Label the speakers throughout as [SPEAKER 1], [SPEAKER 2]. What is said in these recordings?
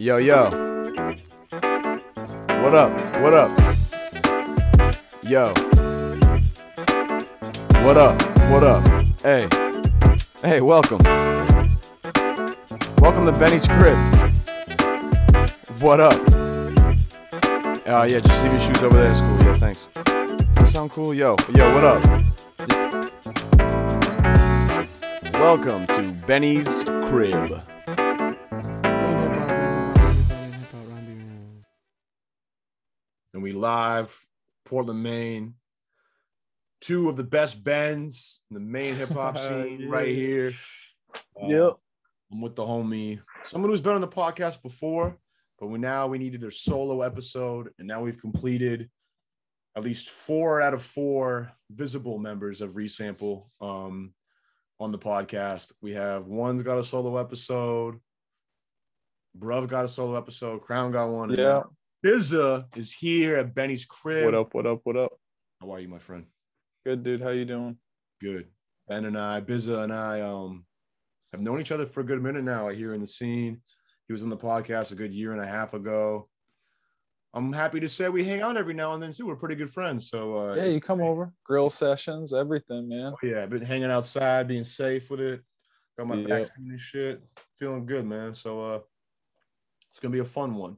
[SPEAKER 1] Yo, yo. What up? What up? Yo. What up? What up? Hey. Hey, welcome. Welcome to Benny's crib. What up? Uh, yeah, just leave your shoes over there. It's cool. Yeah, thanks. Does that sound cool? Yo, yo, what up? Welcome to Benny's crib. Live, Portland, Maine. Two of the best Bens in the main hip hop scene right here. Uh,
[SPEAKER 2] Yep.
[SPEAKER 1] I'm with the homie, someone who's been on the podcast before, but we now we needed their solo episode, and now we've completed at least four out of four visible members of Resample um, on the podcast. We have one's got a solo episode, Bruv got a solo episode, Crown got one.
[SPEAKER 2] Yeah.
[SPEAKER 1] Bizza is here at Benny's crib.
[SPEAKER 2] What up? What up? What up?
[SPEAKER 1] How are you, my friend?
[SPEAKER 2] Good dude. How you doing?
[SPEAKER 1] Good. Ben and I, Bizza and I, um, have known each other for a good minute now. I hear in the scene. He was on the podcast a good year and a half ago. I'm happy to say we hang out every now and then too. We're pretty good friends. So uh,
[SPEAKER 2] Yeah, you come
[SPEAKER 1] great.
[SPEAKER 2] over. Grill sessions, everything, man.
[SPEAKER 1] Oh, yeah, I've been hanging outside, being safe with it. Got my
[SPEAKER 2] Yeah.
[SPEAKER 1] vaccine and shit. Feeling good, man. So uh, it's gonna be a fun one.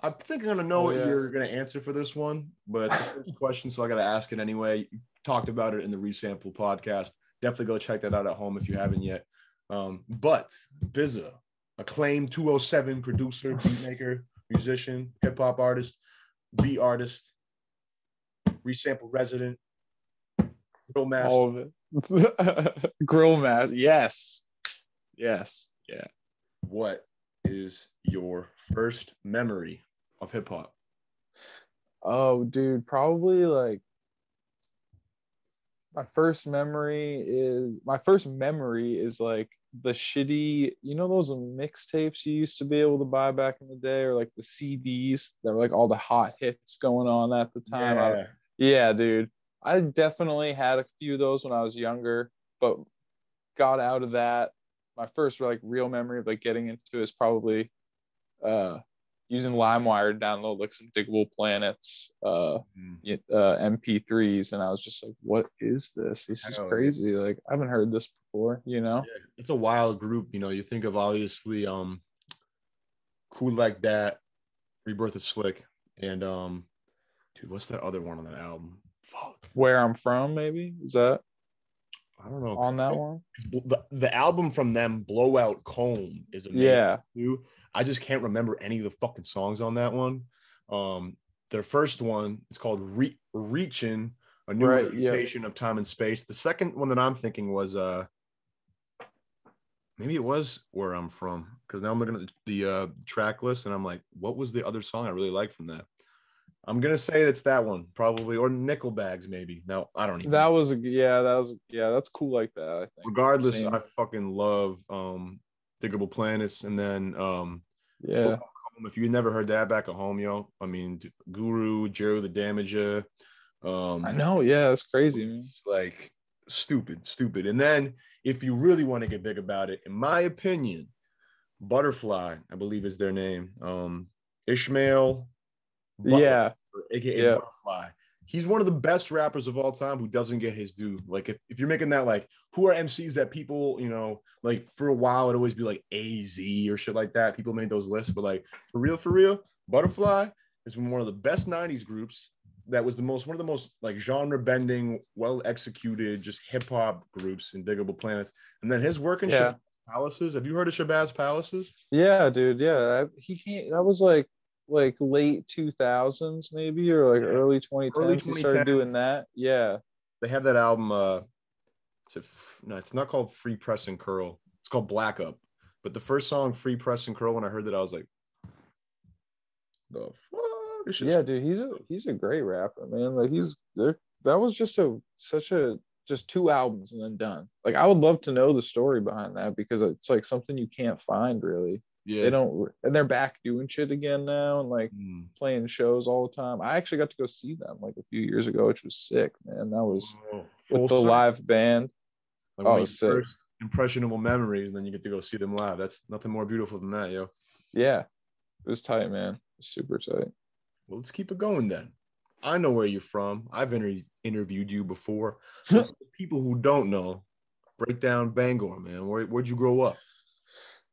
[SPEAKER 1] I think I'm gonna know
[SPEAKER 2] Oh,
[SPEAKER 1] what
[SPEAKER 2] yeah.
[SPEAKER 1] you're gonna answer for this one, but it's the first question, so I gotta ask it anyway. You talked about it in the resample podcast. Definitely go check that out at home if you haven't yet. Um, but Bizza, acclaimed 207 producer, beat maker, musician, hip hop artist, beat artist, resample resident, grill master.
[SPEAKER 2] All of it. Grill mass. Yes. Yes. Yeah.
[SPEAKER 1] what is your first memory of hip hop?
[SPEAKER 2] Oh, dude, probably like my first memory is my first memory is like the shitty, you know, those mixtapes you used to be able to buy back in the day, or like the CDs that were like all the hot hits going on at the time. I-
[SPEAKER 1] Yeah.
[SPEAKER 2] Yeah, dude. I definitely had a few of those when I was younger, but got out of that. My first like real memory of like getting into is probably uh using LimeWire to download like some Digable Planets uh,
[SPEAKER 1] Mm.
[SPEAKER 2] y- uh MP3s and I was just like, what is this? This is crazy. Like I haven't heard this before, you know?
[SPEAKER 1] Yeah, it's a wild group. You know, you think of obviously um Cool Like That, Rebirth of Slick, and um dude, what's that other one on that album? Fuck.
[SPEAKER 2] Where I'm from, maybe? Is that
[SPEAKER 1] I don't know.
[SPEAKER 2] on that one?
[SPEAKER 1] The, the album from them, Blowout Comb, is amazing.
[SPEAKER 2] Yeah.
[SPEAKER 1] too. I just can't remember any of the fucking songs on that one. Um, their first one is called Re- Reaching, a new
[SPEAKER 2] Right, yeah.
[SPEAKER 1] of time and space. The second one that I'm thinking was uh maybe it was where I'm from because now I'm looking at the uh track list and I'm like, what was the other song I really liked from that? I'm gonna say it's that one, probably, or Nickel Bags, maybe. No, I don't even.
[SPEAKER 2] That was a yeah, that was yeah, that's cool like that, I think.
[SPEAKER 1] regardless
[SPEAKER 2] Same.
[SPEAKER 1] i fucking love um digable planets and then um
[SPEAKER 2] Yeah.
[SPEAKER 1] if you never heard that back at home yo i mean guru Jeru the Damaja um
[SPEAKER 2] I know, yeah, that's crazy, man.
[SPEAKER 1] like stupid stupid and then if you really want to get big about it in my opinion butterfly i believe is their name um ishmael Butler,
[SPEAKER 2] Yeah,
[SPEAKER 1] aka
[SPEAKER 2] Yeah.
[SPEAKER 1] butterfly he's one of the best rappers of all time who doesn't get his due. Like if, if you're making that like who are MCs that people, you know, like for a while it'd always be like AZ or shit like that. People made those lists, but like for real, for real, Butterfly is one of the best 90s groups that was the most one of the most like genre bending, well executed, just hip hop groups in Digable Planets. And then his work in
[SPEAKER 2] Yeah.
[SPEAKER 1] Shabazz Palaces. Have you heard of Shabazz Palaces?
[SPEAKER 2] yeah, dude, yeah. I- He came that was like like late 2000s maybe or like
[SPEAKER 1] Yeah.
[SPEAKER 2] early 2010s he started doing that. Yeah.
[SPEAKER 1] They have that album uh F- no, it's not called Free Press and Curl. It's called Black Up. But the first song, Free Press and Curl, when I heard that, I was like, the fuck? This
[SPEAKER 2] Yeah, dude, he's a he's a great rapper, man. Like he's there that was just a such a just two albums and then done. Like I would love to know the story behind that because it's like something you can't find really.
[SPEAKER 1] Yeah.
[SPEAKER 2] They don't and they're back doing shit again now and like
[SPEAKER 1] Mm.
[SPEAKER 2] playing shows all the time. I actually got to go see them like a few years ago, which was sick, man. That was
[SPEAKER 1] Oh,
[SPEAKER 2] with the
[SPEAKER 1] circle.
[SPEAKER 2] live band.
[SPEAKER 1] Like
[SPEAKER 2] oh,
[SPEAKER 1] one of your
[SPEAKER 2] sick.
[SPEAKER 1] first impressionable memories, and then you get to go see them live. That's nothing more beautiful than that, yo.
[SPEAKER 2] Yeah. It was tight, man. Was super tight.
[SPEAKER 1] Well, let's keep it going then. I know where you're from. I've inter- interviewed you before. For people who don't know, break down Bangor, man. Where, where'd you grow up?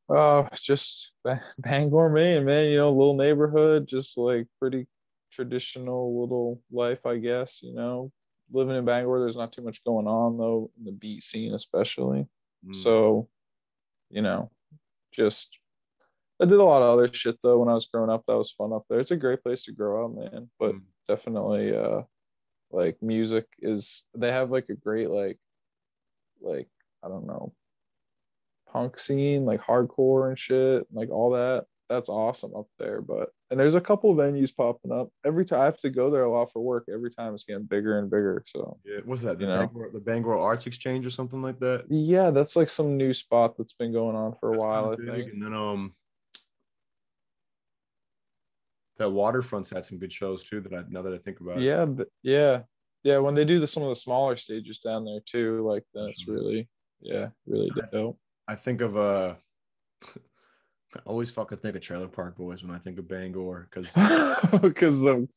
[SPEAKER 2] Uh, just Bangor, Maine, man. You know, little neighborhood, just like pretty traditional little life, I guess. You know, living in Bangor, there's not too much going on though in the beat scene, especially.
[SPEAKER 1] Mm.
[SPEAKER 2] So, you know, just I did a lot of other shit though when I was growing up. That was fun up there. It's a great place to grow up, man. But
[SPEAKER 1] Mm.
[SPEAKER 2] definitely, uh, like music is. They have like a great like, like I don't know, punk scene, like hardcore and shit, like all that. That's awesome up there. But and there's a couple venues popping up every time. I have to go there a lot for work. Every time it's getting bigger and bigger. So
[SPEAKER 1] yeah, what's that? The,
[SPEAKER 2] you know.
[SPEAKER 1] Bangor, the Bangor Arts Exchange or something like that?
[SPEAKER 2] yeah, that's like some new spot that's been going on for a
[SPEAKER 1] That's
[SPEAKER 2] while. I
[SPEAKER 1] big.
[SPEAKER 2] think.
[SPEAKER 1] And then um, that Waterfront's had some good shows too. That I now that I think about it.
[SPEAKER 2] Yeah, but yeah, yeah. When they do the, some of the smaller stages down there too, like that's
[SPEAKER 1] Sure.
[SPEAKER 2] really, yeah, really dope.
[SPEAKER 1] I think of uh, I always fucking think of Trailer Park Boys when I think of Bangor because
[SPEAKER 2] Because the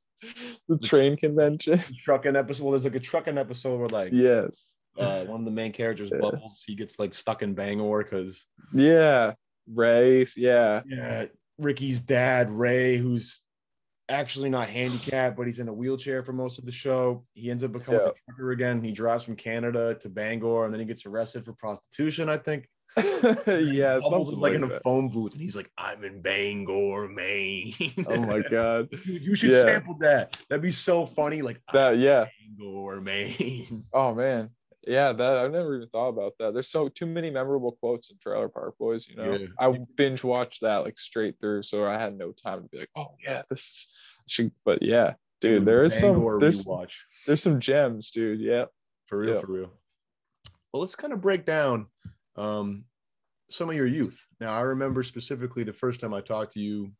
[SPEAKER 2] the train convention.
[SPEAKER 1] trucking episode. Well, there's like a trucking episode where like
[SPEAKER 2] yes.
[SPEAKER 1] uh, one of the main characters,
[SPEAKER 2] Yeah.
[SPEAKER 1] Bubbles, he gets like stuck in Bangor because
[SPEAKER 2] Yeah. Race. Yeah.
[SPEAKER 1] yeah, Ricky's dad, Ray, who's actually not handicapped, but he's in a wheelchair for most of the show. He ends up becoming
[SPEAKER 2] Yeah.
[SPEAKER 1] a trucker again. He drives from Canada to Bangor, and then he gets arrested for prostitution. I think.
[SPEAKER 2] yeah.
[SPEAKER 1] Bubbles like,
[SPEAKER 2] like
[SPEAKER 1] in a phone booth, and he's like, "I'm in Bangor, Maine."
[SPEAKER 2] Oh my god.
[SPEAKER 1] Dude, you should
[SPEAKER 2] Yeah.
[SPEAKER 1] sample that. That'd be so funny. Like
[SPEAKER 2] That yeah.
[SPEAKER 1] Bangor, Maine.
[SPEAKER 2] Oh man. Yeah, that I've never even thought about that. There's so too many memorable quotes in Trailer Park Boys, you know.
[SPEAKER 1] Yeah.
[SPEAKER 2] I binge watched that like straight through, so I had no time to be like, oh yeah, this is but yeah, dude, there is
[SPEAKER 1] Bangor
[SPEAKER 2] some there's
[SPEAKER 1] rewatch.
[SPEAKER 2] there's some gems, dude. Yeah.
[SPEAKER 1] For real,
[SPEAKER 2] Yeah.
[SPEAKER 1] for real. Well, let's kind of break down um, some of your youth. Now, I remember specifically the first time I talked to you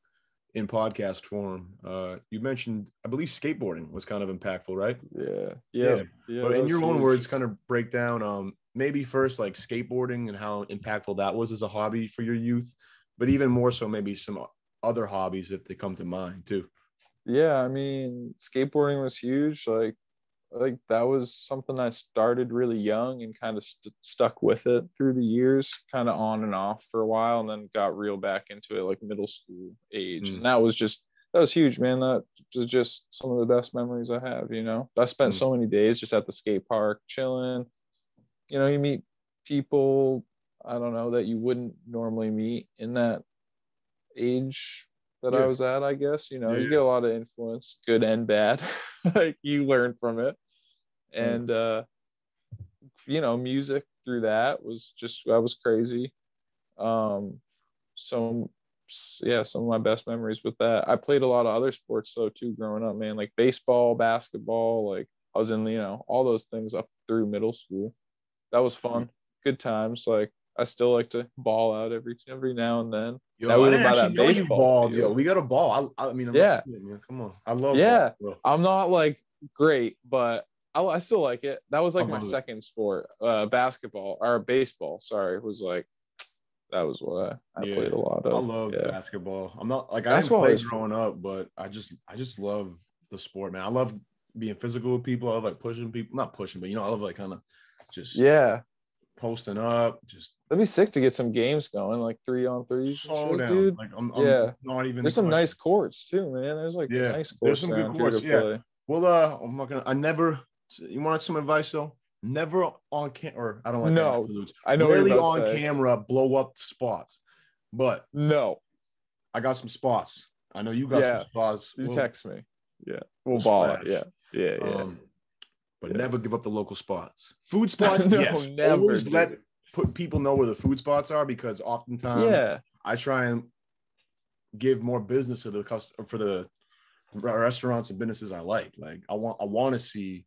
[SPEAKER 1] in podcast form. Uh, you mentioned, I believe, skateboarding was kind of impactful, right?
[SPEAKER 2] Yeah. Yeah. Yeah.
[SPEAKER 1] but in your own
[SPEAKER 2] huge.
[SPEAKER 1] words, kind of break down um, maybe first like skateboarding and how impactful that was as a hobby for your youth, but even more so, maybe some other hobbies if they come to mind too.
[SPEAKER 2] Yeah, I mean, skateboarding was huge. Like, like that was something I started really young and kind of st- stuck with it through the years, kind of on and off for a while, and then got real back into it like middle school age.
[SPEAKER 1] Mm.
[SPEAKER 2] And that was just that was huge, man. That was just some of the best memories I have. You know, I spent
[SPEAKER 1] Mm.
[SPEAKER 2] so many days just at the skate park chilling. You know, you meet people I don't know that you wouldn't normally meet in that age that I was at, I guess. You know,
[SPEAKER 1] Yeah,
[SPEAKER 2] you
[SPEAKER 1] yeah.
[SPEAKER 2] get a lot of influence, good and bad. like you learn from it.
[SPEAKER 1] Mm.
[SPEAKER 2] And uh you know, music through that was just that was crazy. Um so yeah, some of my best memories with that. I played a lot of other sports though too growing up, man, like baseball, basketball, like I was in, you know, all those things up through middle school. That was fun. Good times. Like I still like to ball out every every now and then.
[SPEAKER 1] Yo,
[SPEAKER 2] Now we
[SPEAKER 1] I
[SPEAKER 2] were by that
[SPEAKER 1] actually know you
[SPEAKER 2] baseball
[SPEAKER 1] balled, yo. We got a ball. I, I mean, I'm
[SPEAKER 2] Yeah.
[SPEAKER 1] kidding. Come on, I love.
[SPEAKER 2] Yeah.
[SPEAKER 1] ball.
[SPEAKER 2] I'm not like great, but I, I still like it. That was like my
[SPEAKER 1] it.
[SPEAKER 2] second sport. Uh, basketball or baseball. Sorry, was like that was what I, I
[SPEAKER 1] Yeah.
[SPEAKER 2] played a lot of.
[SPEAKER 1] I love
[SPEAKER 2] yeah.
[SPEAKER 1] basketball. I'm not like I didn't play growing up, but I just I just love the sport, man. I love being physical with people. I love like pushing people, not pushing, but you know, I love like kind of just
[SPEAKER 2] Yeah,
[SPEAKER 1] posting up, just
[SPEAKER 2] that'd be sick to get some games going, like three on threes, shit,
[SPEAKER 1] down.
[SPEAKER 2] dude.
[SPEAKER 1] Like I'm, I'm
[SPEAKER 2] Yeah.
[SPEAKER 1] not even.
[SPEAKER 2] There's some
[SPEAKER 1] like-
[SPEAKER 2] nice courts too, man. There's like
[SPEAKER 1] Yeah,
[SPEAKER 2] nice
[SPEAKER 1] there's some good courts, yeah.
[SPEAKER 2] play.
[SPEAKER 1] Well, uh, I'm not gonna. I never. You want some advice though? Never on cam or I don't like
[SPEAKER 2] No. I know what you're
[SPEAKER 1] Rarely
[SPEAKER 2] about to
[SPEAKER 1] on camera blow up spots, but
[SPEAKER 2] No,
[SPEAKER 1] I got some spots. I know you got
[SPEAKER 2] Yeah.
[SPEAKER 1] some spots.
[SPEAKER 2] you
[SPEAKER 1] We'll-
[SPEAKER 2] text me. Yeah, we'll
[SPEAKER 1] we'll
[SPEAKER 2] ball
[SPEAKER 1] splash.
[SPEAKER 2] Yeah, yeah, yeah.
[SPEAKER 1] Um, but
[SPEAKER 2] Yeah.
[SPEAKER 1] never give up the local spots. Food spots,
[SPEAKER 2] No,
[SPEAKER 1] yes.
[SPEAKER 2] never,
[SPEAKER 1] Always let
[SPEAKER 2] dude.
[SPEAKER 1] put people know where the food spots are because oftentimes
[SPEAKER 2] yeah,
[SPEAKER 1] I try and give more business to the customer for the restaurants and businesses I like. Like I want I want to see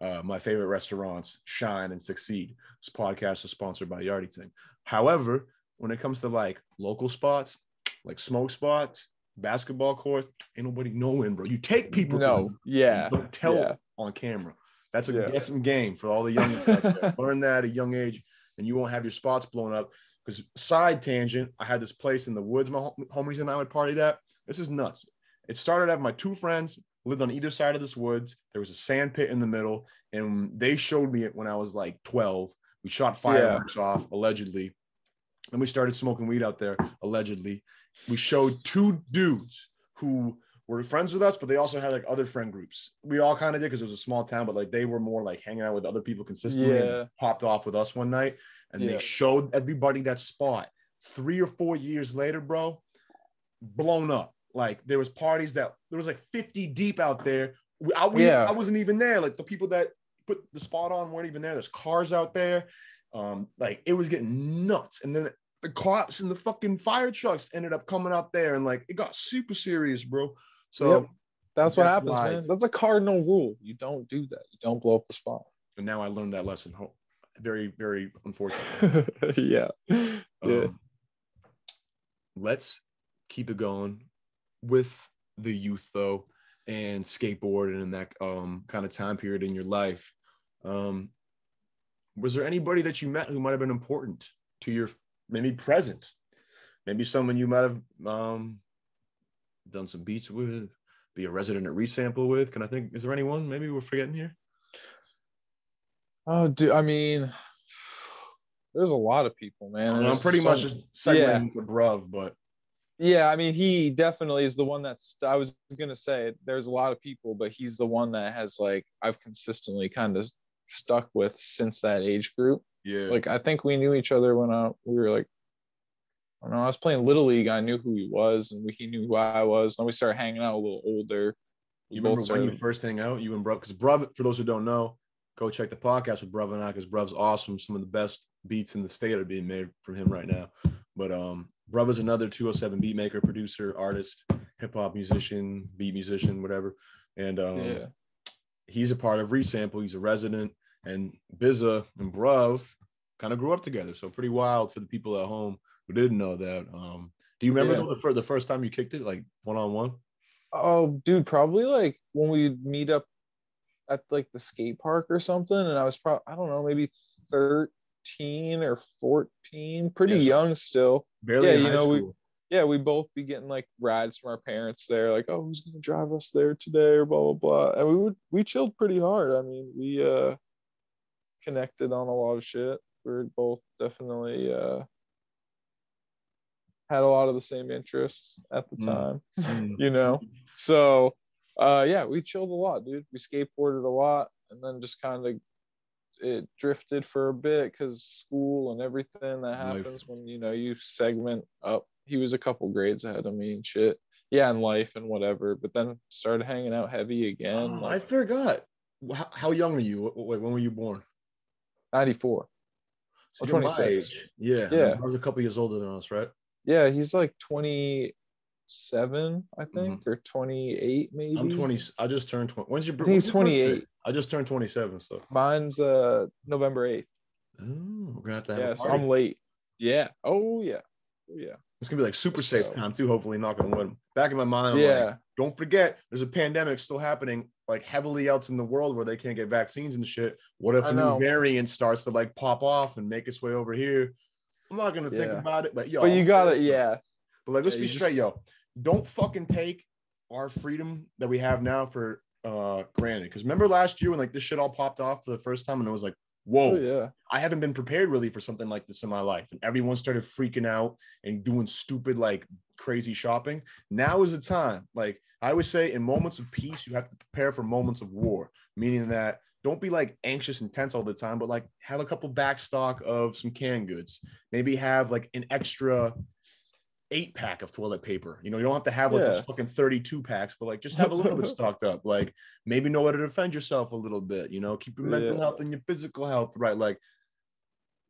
[SPEAKER 1] uh, my favorite restaurants shine and succeed. This podcast is sponsored by Yardie Ting. However, when it comes to like local spots, like smoke spots, basketball courts, ain't nobody knowing, bro. You take people to them.
[SPEAKER 2] yeah,
[SPEAKER 1] Don't tell
[SPEAKER 2] yeah.
[SPEAKER 1] on camera. That's a
[SPEAKER 2] Yeah.
[SPEAKER 1] some game for all the young. Learn that at a young age, and you won't have your spots blown up Because side tangent, I had this place in the woods. My homies and I would party at. This is nuts. It started out my two friends lived on either side of this woods. There was a sand pit in the middle, and they showed me it when I was like 12. We shot fireworks yeah. off allegedly, and we started smoking weed out there allegedly. We showed two dudes who were friends with us, but they also had like other friend groups. We all kind of did because it was a small town, but like they were more like hanging out with other people consistently. Yeah. popped off with us one night, and yeah. they showed everybody that spot. Three or four years later, bro, blown up. Like there was parties that there was like 50 deep out there. I, we, yeah. I wasn't even there. Like the people that put the spot on weren't even there. There's cars out there. Um, like it was getting nuts. And then the cops and the fucking fire trucks ended up coming out there and like it got super serious, bro. So yep.
[SPEAKER 2] that's, that's, what happens, why. man. That's a cardinal rule. You don't do that. You don't blow up the spot.
[SPEAKER 1] And now I learned that lesson. Very, very unfortunate.
[SPEAKER 2] yeah. Yeah. Um,
[SPEAKER 1] let's keep it going with the youth though and skateboarding and that um, kind of time period in your life. Um, was there anybody that you met who might have been important to your maybe present? Maybe someone you might have um, done some beats with, be a resident at Resample with. Can I think? Is there anyone maybe we're forgetting here?
[SPEAKER 2] Oh, dude, I mean? There's a lot of people, man.
[SPEAKER 1] I'm pretty much just segmenting yeah. to Bruv, but
[SPEAKER 2] yeah, I mean, he definitely is the one that's. I was gonna say there's a lot of people, but he's the one that has like I've consistently kind of stuck with since that age group.
[SPEAKER 1] Yeah.
[SPEAKER 2] Like I think we knew each other when I, we were like, I don't know, I was playing little league. I knew who he was, and we, he knew who I was. And we started hanging out a little older.
[SPEAKER 1] We you remember started... when you first hang out, you and Bruv? Because Bruv, for those who don't know, go check the podcast with Bruv and I, because Bruv's awesome. Some of the best beats in the state are being made from him right now. But um, is another 207 beat maker, producer, artist, hip hop musician, beat musician, whatever. And um, yeah. he's a part of Resample. He's a resident, and Bizza and Bruv kind of grew up together. So pretty wild for the people at home who didn't know that. Um, do you remember yeah. the, first, the first time you kicked it, like one on one?
[SPEAKER 2] Oh, dude, probably like when we meet up at like the skate park or something, and I was probably I don't know, maybe 13 or 14, pretty yeah, young still.
[SPEAKER 1] Barely
[SPEAKER 2] yeah,
[SPEAKER 1] you know,
[SPEAKER 2] school. we yeah, we both be getting like rides from our parents there, like, oh, who's gonna drive us there today, or blah blah blah. And we would we chilled pretty hard. I mean, we uh connected on a lot of shit. We are both definitely uh had a lot of the same interests at the mm. time, mm. you know. So uh yeah, we chilled a lot, dude. We skateboarded a lot and then just kind of it drifted for a bit because school and everything that happens life. when you know you segment up. He was a couple grades ahead of me and shit. Yeah, and life and whatever. But then started hanging out heavy again.
[SPEAKER 1] Oh, like, I forgot. How, young are you? Wait, when were you born?
[SPEAKER 2] Ninety four.
[SPEAKER 1] So 26. Yeah. Yeah. I was a couple years older than us, right?
[SPEAKER 2] Yeah, he's like 27, I think, mm-hmm. or 28 maybe.
[SPEAKER 1] I'm 20. I just turned 20. When's your
[SPEAKER 2] birthday? He's 28. Birthday?
[SPEAKER 1] I just turned 27, so
[SPEAKER 2] mine's uh November 8th.
[SPEAKER 1] Oh, we're gonna have to have
[SPEAKER 2] yeah, so I'm late. Yeah. Oh yeah. Oh yeah.
[SPEAKER 1] It's gonna be like super safe so. time too. Hopefully, not gonna win. Back in my mind, I'm yeah. Like, don't forget, there's a pandemic still happening, like heavily else in the world where they can't get vaccines and shit. What if I a know. new variant starts to like pop off and make its way over here? I'm not gonna yeah. think about it, but yo,
[SPEAKER 2] but you got it, yeah.
[SPEAKER 1] But like, let's yeah, be straight, just... yo. Don't fucking take our freedom that we have now for uh granted because remember last year when like this shit all popped off for the first time and it was like whoa
[SPEAKER 2] oh, yeah
[SPEAKER 1] i haven't been prepared really for something like this in my life and everyone started freaking out and doing stupid like crazy shopping now is the time like i always say in moments of peace you have to prepare for moments of war meaning that don't be like anxious and tense all the time but like have a couple back stock of some canned goods maybe have like an extra eight pack of toilet paper. You know, you don't have to have like yeah. those fucking 32 packs, but like just have a little bit stocked up. Like maybe know how to defend yourself a little bit, you know, keep your mental yeah. health and your physical health right. Like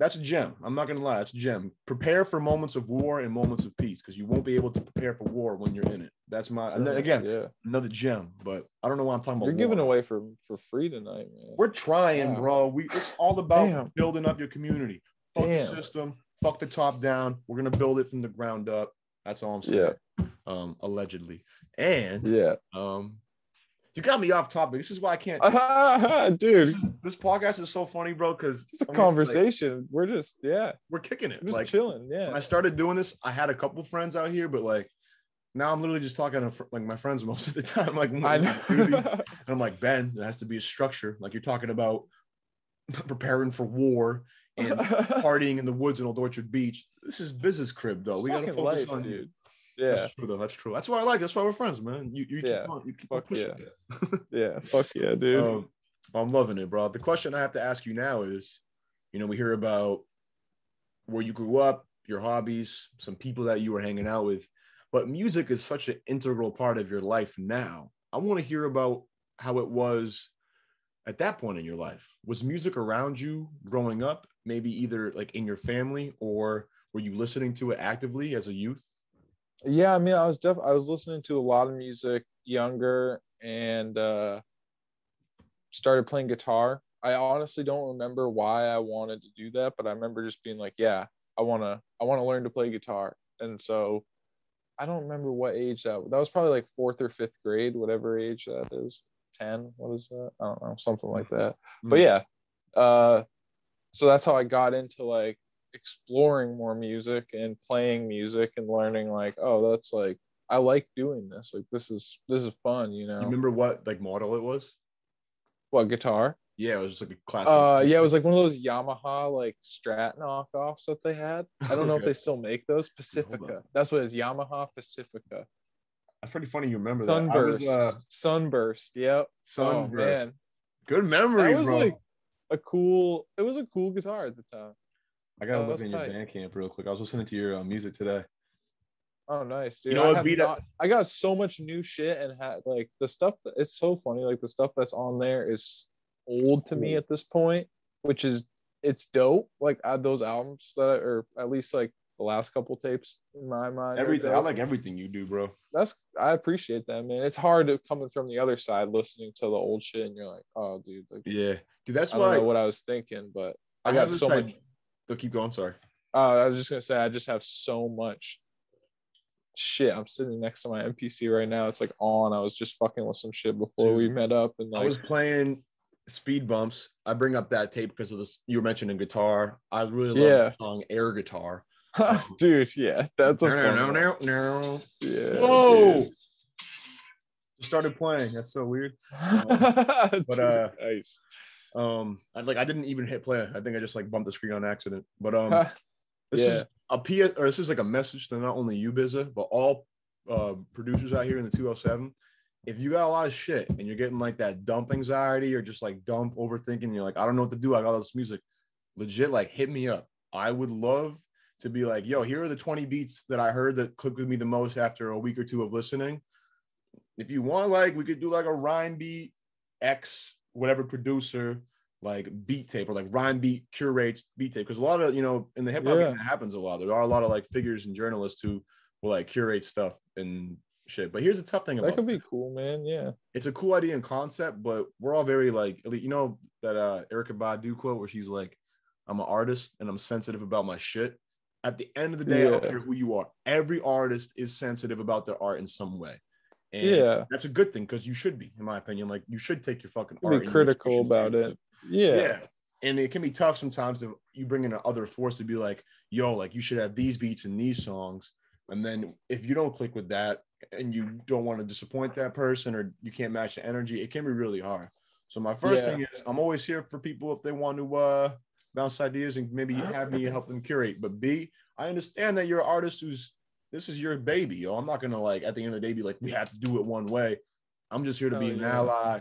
[SPEAKER 1] that's a gem. I'm not gonna lie, that's a gem. Prepare for moments of war and moments of peace because you won't be able to prepare for war when you're in it. That's my then, again yeah. another gem, but I don't know why I'm talking about.
[SPEAKER 2] You're giving away for for free tonight, man.
[SPEAKER 1] We're trying, bro. We it's all about Damn. building up your community. Fuck Damn. the system, fuck the top down. We're gonna build it from the ground up. That's all I'm saying.
[SPEAKER 2] Yeah.
[SPEAKER 1] Um, allegedly. And
[SPEAKER 2] yeah.
[SPEAKER 1] Um, You got me off topic. This is why I can't.
[SPEAKER 2] Uh-huh, uh-huh, dude.
[SPEAKER 1] This, is, this podcast is so funny, bro. Because
[SPEAKER 2] It's a conversation. we're just yeah,
[SPEAKER 1] we're kicking it.
[SPEAKER 2] just
[SPEAKER 1] Like
[SPEAKER 2] chilling.
[SPEAKER 1] when I started doing this, I had a couple friends out here, but like now I'm literally just talking to like my friends most of the time. Like
[SPEAKER 2] I
[SPEAKER 1] when- And
[SPEAKER 2] know.
[SPEAKER 1] I'm like, Ben, there has to be a structure. Like you're talking about preparing for war and partying in the woods in Old Orchard Beach. This is Benny's crib though. We gotta focus
[SPEAKER 2] life,
[SPEAKER 1] on
[SPEAKER 2] dude. Yeah,
[SPEAKER 1] That's true though. That's true. That's why I like. It. That's why we're friends, man. You you
[SPEAKER 2] Yeah.
[SPEAKER 1] keep on, you keep on pushing
[SPEAKER 2] yeah. yeah. Fuck yeah, dude.
[SPEAKER 1] Um, I'm loving it, bro. The question I have to ask you now is, you know, we hear about where you grew up, your hobbies, some people that you were hanging out with, but music is such an integral part of your life now. I want to hear about how it was at that point in your life. Was music around you growing up, maybe either like in your family or were you listening to it actively as a youth?
[SPEAKER 2] Yeah, I mean, I was def I was listening to a lot of music younger and uh started playing guitar. I honestly don't remember why I wanted to do that, but I remember just being like, yeah, I want to I want to learn to play guitar. And so I don't remember what age that that was probably like 4th or 5th grade, whatever age that is. 10, what is that? I don't know, something like that. But
[SPEAKER 1] Mm.
[SPEAKER 2] yeah. Uh so that's how I got into like exploring more music and playing music and learning like, oh, that's like I like doing this. Like this is this is fun, you know.
[SPEAKER 1] You remember what like model it was?
[SPEAKER 2] what guitar?
[SPEAKER 1] Yeah, it was just like a classic.
[SPEAKER 2] Uh yeah, it was like one of those Yamaha like Strat knockoffs that they had. I don't know if they still make those. Pacifica. That's what it is. Yamaha Pacifica.
[SPEAKER 1] That's pretty funny. You remember that? I was,
[SPEAKER 2] Sunburst.
[SPEAKER 1] uh,
[SPEAKER 2] Sunburst. Yep.
[SPEAKER 1] Sunburst.
[SPEAKER 2] Oh man.
[SPEAKER 1] Good memory,
[SPEAKER 2] That was
[SPEAKER 1] bro.
[SPEAKER 2] like a cool it was a cool guitar at the time.
[SPEAKER 1] I gotta
[SPEAKER 2] oh,
[SPEAKER 1] look
[SPEAKER 2] that's
[SPEAKER 1] in your
[SPEAKER 2] tight.
[SPEAKER 1] Bandcamp real quick. I was listening to your uh, music today.
[SPEAKER 2] Oh, nice, dude.
[SPEAKER 1] You know
[SPEAKER 2] I,
[SPEAKER 1] what
[SPEAKER 2] have not, I got so much new shit and had like the stuff. that- It's so funny. Like the stuff that's on there is old to me at this point, which is it's dope. Like add those albums that, or at least like the last couple tapes in my mind.
[SPEAKER 1] Everything. I like everything you do, bro.
[SPEAKER 2] That's I appreciate that, man. It's hard to coming from the other side, listening to the old shit, and you're like, oh, dude, like
[SPEAKER 1] Yeah, dude. That's
[SPEAKER 2] I don't
[SPEAKER 1] why
[SPEAKER 2] know what I was thinking, but I,
[SPEAKER 1] I
[SPEAKER 2] got
[SPEAKER 1] have
[SPEAKER 2] so
[SPEAKER 1] type-
[SPEAKER 2] much.
[SPEAKER 1] Oh, keep going. Sorry.
[SPEAKER 2] Uh, I was just gonna say I just have so much shit. I'm sitting next to my MPC right now. It's like on. I was just fucking with some shit before we met up, and
[SPEAKER 1] I was playing speed bumps. I bring up that tape because of this. You were mentioning guitar. I really love
[SPEAKER 2] Yeah.
[SPEAKER 1] the song "Air Guitar."
[SPEAKER 2] dude, yeah, that's a
[SPEAKER 1] No, no, no, no.
[SPEAKER 2] Yeah.
[SPEAKER 1] Whoa! Just started playing. That's so weird.
[SPEAKER 2] dude.
[SPEAKER 1] but, uh,
[SPEAKER 2] nice.
[SPEAKER 1] Um, I like I didn't even hit play. I think I just like bumped the screen on accident. But um, This
[SPEAKER 2] Yeah.
[SPEAKER 1] is a PS or this is like a message to not only you, Bizza, but all uh, producers out here in the 207. If you got a lot of shit and you're getting like that dump anxiety or just like dump overthinking, you're like, I don't know what to do. I got all this music. Legit, like hit me up. I would love to be like, yo, here are the 20 beats that I heard that clicked with me the most after a week or two of listening. If you want, like, we could do like a RhymeBeat X, whatever producer, like beat tape or like RhymeBeat curates beat tape. Because a lot of, you know, in the hip hop
[SPEAKER 2] Yeah.
[SPEAKER 1] that happens a lot. There are a lot of like figures and journalists who will like curate stuff and shit. But here's the tough thing about That
[SPEAKER 2] could be cool, man. Yeah.
[SPEAKER 1] it's a cool idea and concept, but we're all very like, you know, that uh Erykah Badu quote where she's like, I'm an artist and I'm sensitive about my shit. At the end of the day, I don't care who you are. Every artist is sensitive about their art in some way. And
[SPEAKER 2] Yeah.
[SPEAKER 1] that's a good thing because you should be, in my opinion. Like you should take your fucking
[SPEAKER 2] Be
[SPEAKER 1] art. your
[SPEAKER 2] critical about it. Yeah.
[SPEAKER 1] Yeah. And it can be tough sometimes if you bring in another force to be like, yo, like you should have these beats and these songs. And then if you don't click with that and you don't want to disappoint that person or you can't match the energy, it can be really hard. So my first
[SPEAKER 2] Yeah.
[SPEAKER 1] thing is I'm always here for people if they want to uh bounce ideas and maybe have me help them curate. But B, I understand that you're an artist who's this is your baby, yo. I'm not gonna like at the end of the day be like, we have to do it one way. I'm just here to be
[SPEAKER 2] Hell
[SPEAKER 1] an
[SPEAKER 2] yeah.
[SPEAKER 1] ally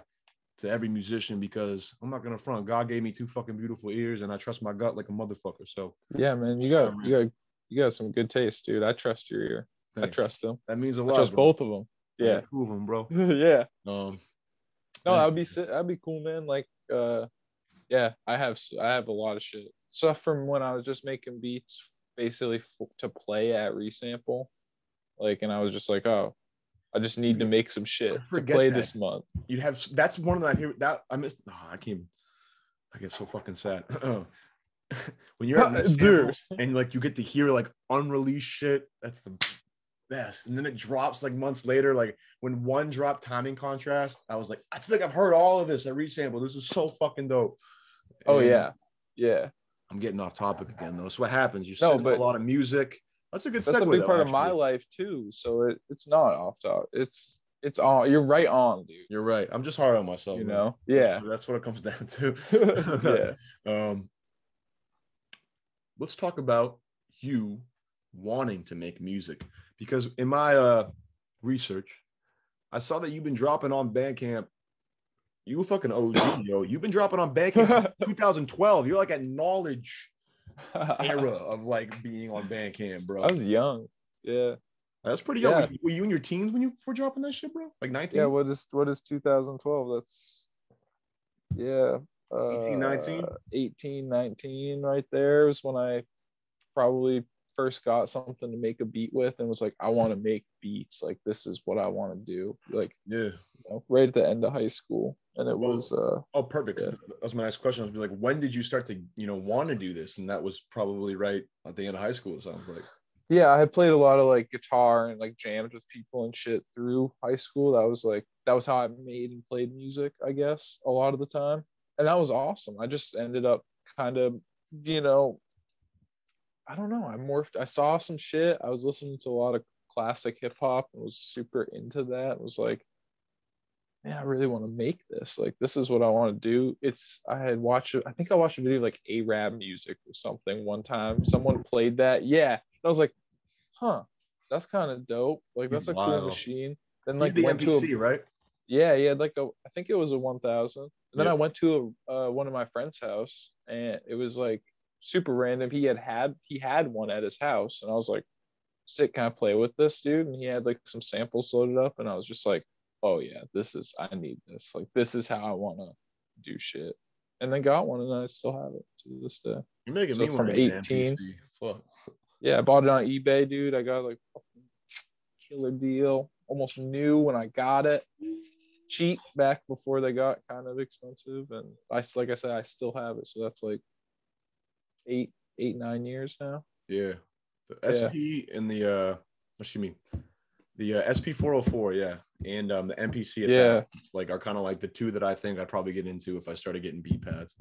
[SPEAKER 1] to every musician because I'm not gonna front. God gave me two fucking beautiful ears, and I trust my gut like a motherfucker. So
[SPEAKER 2] Yeah, man. You got you got you got some good taste, dude. I trust your ear. I trust them.
[SPEAKER 1] that means a lot.
[SPEAKER 2] trust
[SPEAKER 1] bro.
[SPEAKER 2] both of them.
[SPEAKER 1] I
[SPEAKER 2] Yeah.
[SPEAKER 1] got two of them, bro.
[SPEAKER 2] yeah.
[SPEAKER 1] Um,
[SPEAKER 2] No,
[SPEAKER 1] Thank
[SPEAKER 2] that would be
[SPEAKER 1] you.
[SPEAKER 2] si- that'd be cool, man. Like, uh, yeah, I have I have a lot of shit stuff from when I was just making beats, basically f- to play at Resample, like, and I was just like, oh, I just need to make some shit to play
[SPEAKER 1] that.
[SPEAKER 2] this month.
[SPEAKER 1] you have that's one that I hear that I missed. Oh, I can't. I get so fucking sad. when you're at
[SPEAKER 2] Dude.
[SPEAKER 1] And like you get to hear like unreleased shit, that's the best. And then it drops like months later. Like when one dropped timing contrast, I was like, I feel like I've heard all of this. I resample. This is so fucking dope.
[SPEAKER 2] Oh
[SPEAKER 1] And
[SPEAKER 2] yeah, yeah.
[SPEAKER 1] I'm getting off topic again though. So what happens? You
[SPEAKER 2] No,
[SPEAKER 1] but, a lot of music. That's a good
[SPEAKER 2] That's
[SPEAKER 1] segue.
[SPEAKER 2] a big
[SPEAKER 1] though,
[SPEAKER 2] part of my life too. So it, it's not off top. It's it's on. You're right on, dude.
[SPEAKER 1] You're right. I'm just hard on myself.
[SPEAKER 2] You
[SPEAKER 1] man.
[SPEAKER 2] know? Yeah.
[SPEAKER 1] That's what it comes down to.
[SPEAKER 2] yeah.
[SPEAKER 1] Um, let's talk about you wanting to make music because in my uh, research, I saw that you've been dropping on Bandcamp. You fucking OG, yo. You've been dropping on Bandcamp since 2012. You're like a knowledge era of like being on Bandcamp, bro.
[SPEAKER 2] I was young. Yeah.
[SPEAKER 1] That's pretty young.
[SPEAKER 2] Yeah.
[SPEAKER 1] Were, you, were you in your teens when you were dropping that shit, bro? Like 19?
[SPEAKER 2] Yeah. What is what is 2012? That's yeah. Uh,
[SPEAKER 1] 18, 19?
[SPEAKER 2] 18, 19 right there was when I probably first got something to make a beat with and was like, I want to make beats. Like this is what I want to do. Like
[SPEAKER 1] yeah.
[SPEAKER 2] you know, right at the end of high school. And it
[SPEAKER 1] Well,
[SPEAKER 2] was uh
[SPEAKER 1] Oh, perfect.
[SPEAKER 2] Yeah.
[SPEAKER 1] That was my next question. I was like, when did you start to, you know, want to do this? And that was probably right at the end of high school. It sounds like.
[SPEAKER 2] yeah, I had played a lot of like guitar and like jammed with people and shit through high school. That was like that was how I made and played music, I guess, a lot of the time. And that was awesome. I just ended up kind of, you know, I don't know. I morphed. I saw some shit. I was listening to a lot of classic hip hop and was super into that. It was like, man, I really want to make this. Like, this is what I want to do. It's. I had watched. I think I watched a video of, like AraabMuzik or something one time. Someone played that. Yeah, and I was like, huh, that's kind of dope. Like, that's a
[SPEAKER 1] Wow.
[SPEAKER 2] cool machine. Then
[SPEAKER 1] Like
[SPEAKER 2] like
[SPEAKER 1] the
[SPEAKER 2] went to
[SPEAKER 1] MPC,
[SPEAKER 2] a
[SPEAKER 1] right?
[SPEAKER 2] yeah, he had like a, I think it was a 1000. And then
[SPEAKER 1] Yep.
[SPEAKER 2] I went to a, uh, one of my friend's house and it was like super random. He had had, he had one at his house and I was like, "Sit, can I play with this dude? And he had like some samples loaded up and I was just like, oh yeah, this is, I need this. Like, this is how I want to do shit. And then got one and I still have it to this day.
[SPEAKER 1] You're making
[SPEAKER 2] So
[SPEAKER 1] me
[SPEAKER 2] from
[SPEAKER 1] want to get an
[SPEAKER 2] 18.
[SPEAKER 1] Fuck.
[SPEAKER 2] Yeah, I bought it on eBay, dude. I got like fucking killer deal. Almost new when I got it. Cheap back before they got kind of expensive, and I like I said, I still have it. So that's like eight, eight, nine years now.
[SPEAKER 1] Yeah. The
[SPEAKER 2] Yeah.
[SPEAKER 1] SP and the uh excuse me. The uh, SP 404, yeah. And um the MPC at
[SPEAKER 2] Yeah.
[SPEAKER 1] like are kind of like the two that I think I'd probably get into if I started getting beat pads.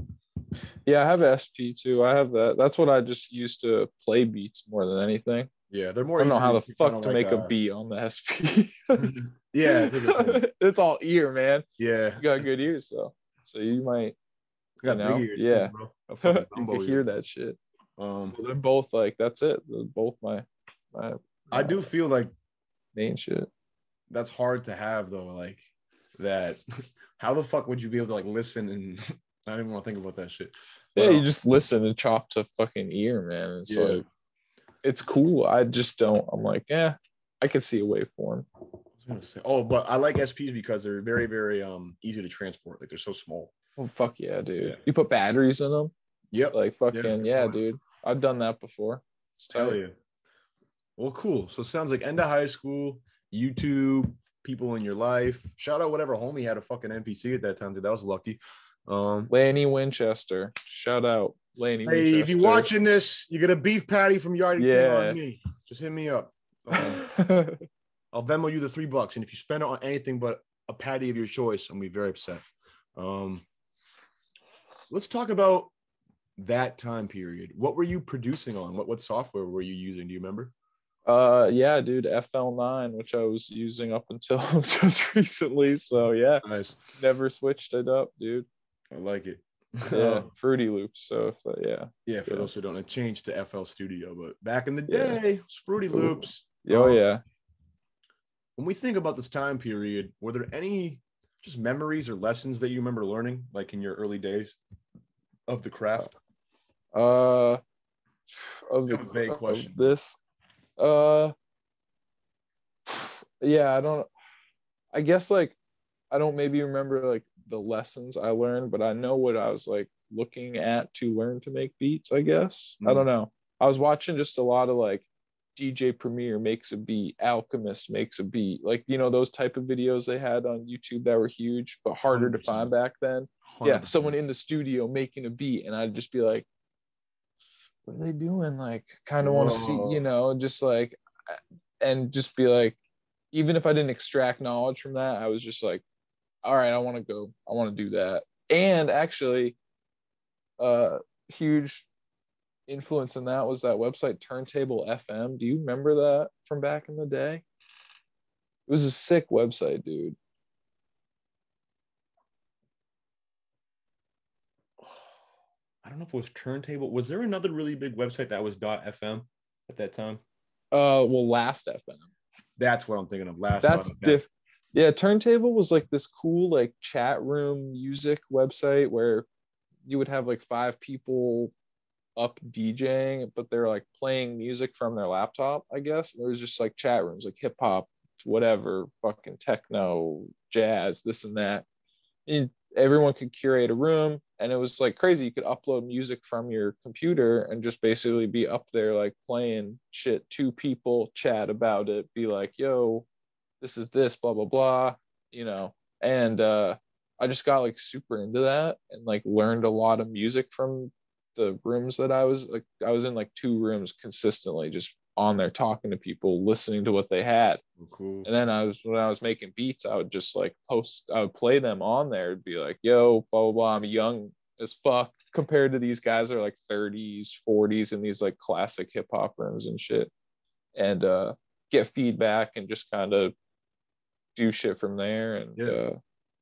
[SPEAKER 2] Yeah, I have SP too. I have that. That's what I just use to play beats more than anything.
[SPEAKER 1] Yeah, they're more.
[SPEAKER 2] I don't know how the fuck to
[SPEAKER 1] like,
[SPEAKER 2] make a beat on the SP.
[SPEAKER 1] Yeah, it's a good point.
[SPEAKER 2] it's all ear, man.
[SPEAKER 1] yeah.
[SPEAKER 2] You got good ears though, so you might
[SPEAKER 1] I got
[SPEAKER 2] you know,
[SPEAKER 1] big ears
[SPEAKER 2] yeah.
[SPEAKER 1] too, bro.
[SPEAKER 2] You can
[SPEAKER 1] ear.
[SPEAKER 2] hear that shit.
[SPEAKER 1] Um
[SPEAKER 2] Well, they're both like that's it. They're both my my.
[SPEAKER 1] I do feel like
[SPEAKER 2] main shit.
[SPEAKER 1] that's hard to have though like that how the fuck would you be able to like listen and i don't even want to think about that shit
[SPEAKER 2] Yeah, you just listen and chop to fucking ear, man. It's
[SPEAKER 1] Yeah.
[SPEAKER 2] like it's cool. I just don't. I'm like, yeah, I can see a waveform.
[SPEAKER 1] I was gonna say, oh but i like sps because they're very very um easy to transport like they're so small
[SPEAKER 2] Oh fuck yeah, dude.
[SPEAKER 1] Yeah.
[SPEAKER 2] You put batteries in them,
[SPEAKER 1] yep
[SPEAKER 2] like fucking
[SPEAKER 1] good
[SPEAKER 2] yeah, dude. I've done that before. Tight.
[SPEAKER 1] yeah well cool so it sounds like end of high school youtube people in your life shout out whatever homie had a fucking MPC at that time dude that was lucky um
[SPEAKER 2] Laney Winchester, shout out Laney
[SPEAKER 1] hey
[SPEAKER 2] Winchester.
[SPEAKER 1] if you're watching this you get a beef patty from yeah.
[SPEAKER 2] Yeah.
[SPEAKER 1] on me just hit me up um, I'll Venmo you the three bucks, and if you spend it on anything but a patty of your choice, I'm gonna be very upset. Um, let's talk about that time period. What were you producing on? What what software were you using? Do you remember?
[SPEAKER 2] uh, yeah, dude, FL9, which I was using up until just recently. So yeah,
[SPEAKER 1] Nice,
[SPEAKER 2] never switched it up, dude.
[SPEAKER 1] I like it.
[SPEAKER 2] Yeah, Fruity Loops. So if that- yeah.
[SPEAKER 1] yeah. For
[SPEAKER 2] Yeah.
[SPEAKER 1] those who don't, know, changed to FL Studio, but back in the day, it was Fruity Loops.
[SPEAKER 2] Oh
[SPEAKER 1] Um,
[SPEAKER 2] yeah.
[SPEAKER 1] When we think about this time period, were there any just memories or lessons that you remember learning, like in your early days of the craft?
[SPEAKER 2] Uh, of the
[SPEAKER 1] vague
[SPEAKER 2] of
[SPEAKER 1] question.
[SPEAKER 2] this, uh, yeah, I don't. I guess like I don't maybe remember like the lessons I learned, but I know what I was like looking at to learn to make beats. I guess I
[SPEAKER 1] Mm.
[SPEAKER 2] don't know. I was watching just a lot of like DJ Premier makes a beat, Alchemist makes a beat, like you know those type of videos they had on YouTube that were huge but harder to
[SPEAKER 1] 100%.
[SPEAKER 2] find back then yeah
[SPEAKER 1] 100%.
[SPEAKER 2] someone in the studio making a beat and i'd just be like what are they doing like kind of want to see you know just like and just be like, even if I didn't extract knowledge from that, I was just like, all right, I want to go, I want to do that. And actually, uh, huge influence in that was that website Turntable FM. Do you remember that from back in the day? It was a sick website, dude.
[SPEAKER 1] I don't know if it was Turntable. Was there another really big website that was .fm at that time?
[SPEAKER 2] Uh, well, Last FM.
[SPEAKER 1] That's what I'm thinking of. Last.
[SPEAKER 2] That's diff. Yeah, Turntable was like this cool like chat room music website where you would have like five people up DJing, but they're like playing music from their laptop, I guess. There was just like chat rooms, like hip hop, whatever, fucking techno, jazz, this and that. And everyone could curate a room, and it was like crazy. You could upload music from your computer and just basically be up there like playing shit to people, chat about it, be like, yo, this is this, blah blah blah, you know. And uh I just got like super into that and like learned a lot of music from the rooms that I was like I was in like two rooms consistently just on there talking to people listening to what they had
[SPEAKER 1] Oh, cool.
[SPEAKER 2] and then I was when I was making beats I would just like post I would play them on there and be like yo blah blah blah I'm young as fuck compared to these guys that are like 30s 40s in these like classic hip hop rooms and shit and uh get feedback and just kind of do shit from there and
[SPEAKER 1] Yeah.
[SPEAKER 2] uh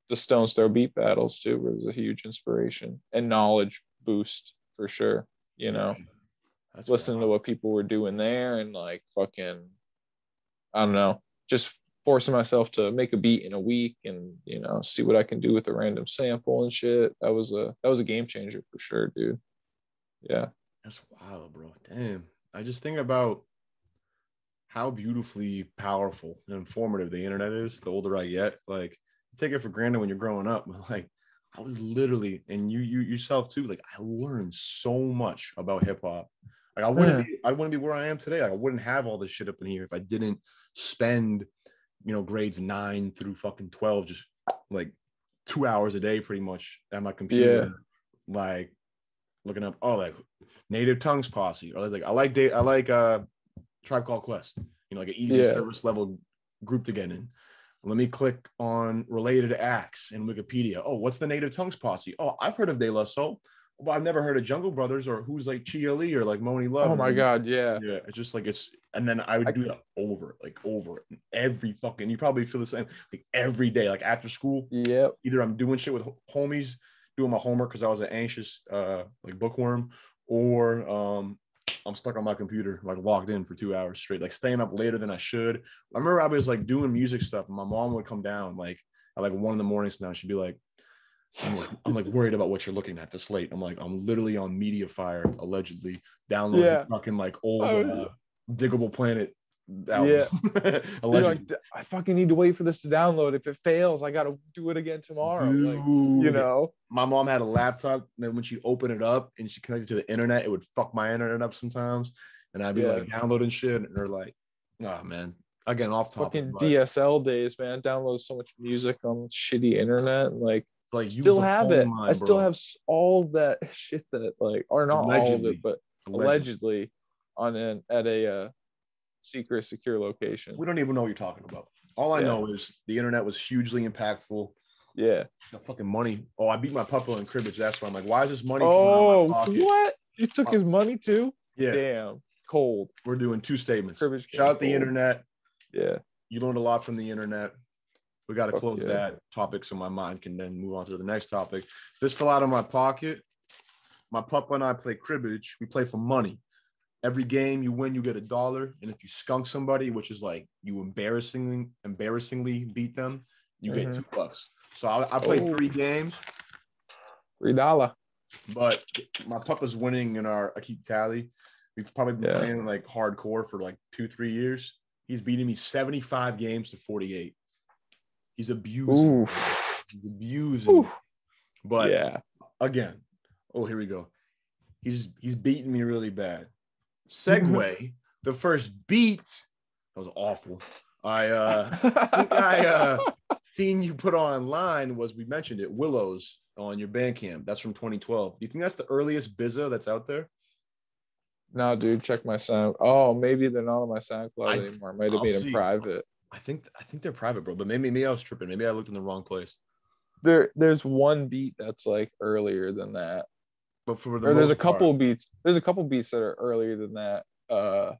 [SPEAKER 2] the Stones Throw beat battles too was a huge inspiration and knowledge boost for sure you know
[SPEAKER 1] That's
[SPEAKER 2] listening to what people were doing there and like fucking I don't know, just forcing myself to make a beat in a week and you know see what I can do with a random sample and shit. That was a that was a game changer for sure, dude. Yeah.
[SPEAKER 1] That's wild, bro. Damn. I just think about how beautifully powerful and informative the internet is. The older I get, like take it for granted when you're growing up, but like I was literally, and you you yourself too, like I learned so much about hip hop. Like I wouldn't
[SPEAKER 2] Yeah.
[SPEAKER 1] be, I wouldn't be where I am today. Like, I wouldn't have all this shit up in here if I didn't spend, you know, grades nine through fucking twelve, just like two hours a day, pretty much at my computer, Yeah. like looking up, oh, like Native Tongues Posse, or like I like I like uh Tribe Called Quest, you know, like an easy
[SPEAKER 2] Yeah.
[SPEAKER 1] service level group to get in. Let me click on related acts in Wikipedia. Oh, what's the Native Tongues Posse? Oh, I've heard of De La Soul, but I've never heard of Jungle Brothers or who's like Chi-Ali or like Monie Love.
[SPEAKER 2] Oh my god, yeah.
[SPEAKER 1] Yeah, it's just like it's, and then I would
[SPEAKER 2] I-
[SPEAKER 1] do that over, like over it, every fucking. You probably feel the same, like every day, like after school.
[SPEAKER 2] Yeah.
[SPEAKER 1] Either I'm doing shit with homies, doing my homework because I was an anxious, uh, like bookworm, or um, I'm stuck on my computer, like logged in for two hours straight, like staying up later than I should. I remember I was like doing music stuff, and my mom would come down like at like one in the morning. Now she'd be like, I'm like, I'm like worried about what you're looking at this late. I'm like, I'm literally on MediaFire, allegedly downloading
[SPEAKER 2] Yeah.
[SPEAKER 1] fucking like old
[SPEAKER 2] Oh,
[SPEAKER 1] uh, Digable Planet. Album. Allegedly.
[SPEAKER 2] like, I fucking need to wait for this to download. If it fails, I gotta do it again tomorrow. Like, you know.
[SPEAKER 1] my mom had a laptop. And then when she opened it up and she connected to the internet, it would fuck my internet up sometimes. And I'd be
[SPEAKER 2] Yeah.
[SPEAKER 1] like downloading shit, and they're like, "Oh man, again off topic."
[SPEAKER 2] Fucking
[SPEAKER 1] but
[SPEAKER 2] DSL days, man. Download so much music on shitty internet like
[SPEAKER 1] like use
[SPEAKER 2] still have it.
[SPEAKER 1] line,
[SPEAKER 2] I still
[SPEAKER 1] bro.
[SPEAKER 2] have all that shit that like, or not all of it, but
[SPEAKER 1] Allegedly.
[SPEAKER 2] allegedly on an at a uh, secret secure location.
[SPEAKER 1] We don't even know what you're talking about. All I
[SPEAKER 2] Yeah.
[SPEAKER 1] know is the internet was hugely impactful.
[SPEAKER 2] Yeah.
[SPEAKER 1] The fucking money. Oh, I beat my papa in cribbage. That's why I'm like, why is this money?
[SPEAKER 2] Oh,
[SPEAKER 1] out of my oh, pocket?
[SPEAKER 2] what? You took uh, his money too?
[SPEAKER 1] Yeah,
[SPEAKER 2] Damn. Cold.
[SPEAKER 1] we're doing two statements.
[SPEAKER 2] Cribbage
[SPEAKER 1] Shout out the
[SPEAKER 2] cold.
[SPEAKER 1] internet.
[SPEAKER 2] Yeah.
[SPEAKER 1] You learned a lot from the internet. We got to
[SPEAKER 2] Fuck
[SPEAKER 1] close
[SPEAKER 2] yeah.
[SPEAKER 1] that topic so my mind can then move on to the next topic. This fell out of my pocket. My papa and I play cribbage. We play for money. Every game you win, you get a dollar. And if you skunk somebody, which is like you embarrassingly, embarrassingly beat them, you get
[SPEAKER 2] Mhm.
[SPEAKER 1] two bucks. So I, I played
[SPEAKER 2] Oh.
[SPEAKER 1] three games,
[SPEAKER 2] Three dollar.
[SPEAKER 1] but my papa's winning in our I keep tally. We've probably been
[SPEAKER 2] Yeah.
[SPEAKER 1] playing like hardcore for like two, three years. He's beating me 75 games to 48. He's abusing. Me. He's abusing.
[SPEAKER 2] Ooh.
[SPEAKER 1] But
[SPEAKER 2] yeah.
[SPEAKER 1] again, oh here we go. He's he's beating me really bad. Segue. the first beat that was awful. I uh I uh seen you put online was we mentioned it Willows on your Bandcamp. That's from 2012. Do you think that's the earliest Bizza that's out there?
[SPEAKER 2] No, dude, check my sound. Oh, maybe they're not on my SoundCloud
[SPEAKER 1] I-
[SPEAKER 2] anymore. Might have
[SPEAKER 1] I'll
[SPEAKER 2] made them private.
[SPEAKER 1] I think I think they're private, bro. But maybe maybe I was tripping. Maybe I looked in the wrong place.
[SPEAKER 2] There, there's one beat that's like earlier than that.
[SPEAKER 1] But for the
[SPEAKER 2] or there's a
[SPEAKER 1] most part-
[SPEAKER 2] couple beats there's a couple beats that are earlier than that uh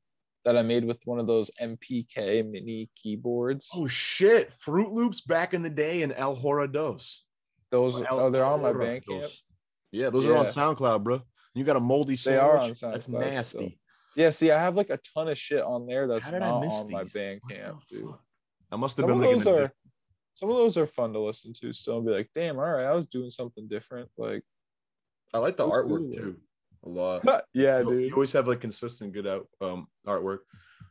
[SPEAKER 2] that i made with one of those mpk mini keyboards
[SPEAKER 1] Oh shit! Fruit Loops back in the day and El Hora Dos.
[SPEAKER 2] those
[SPEAKER 1] El-
[SPEAKER 2] oh they're
[SPEAKER 1] El
[SPEAKER 2] on my bandcamp.
[SPEAKER 1] Yeah, those are on SoundCloud, bro. You got a moldy
[SPEAKER 2] They are on
[SPEAKER 1] That's
[SPEAKER 2] SoundCloud
[SPEAKER 1] nasty.
[SPEAKER 2] still. yeah see i have like a ton of shit on there that's not on my
[SPEAKER 1] these? What
[SPEAKER 2] bandcamp dude?
[SPEAKER 1] I must have
[SPEAKER 2] some
[SPEAKER 1] been
[SPEAKER 2] of those
[SPEAKER 1] in
[SPEAKER 2] are some of those are fun to listen to still and be like damn all right i was doing something different like
[SPEAKER 1] I like the artwork too a lot.
[SPEAKER 2] yeah
[SPEAKER 1] you,
[SPEAKER 2] dude
[SPEAKER 1] you always have like consistent good out um artwork.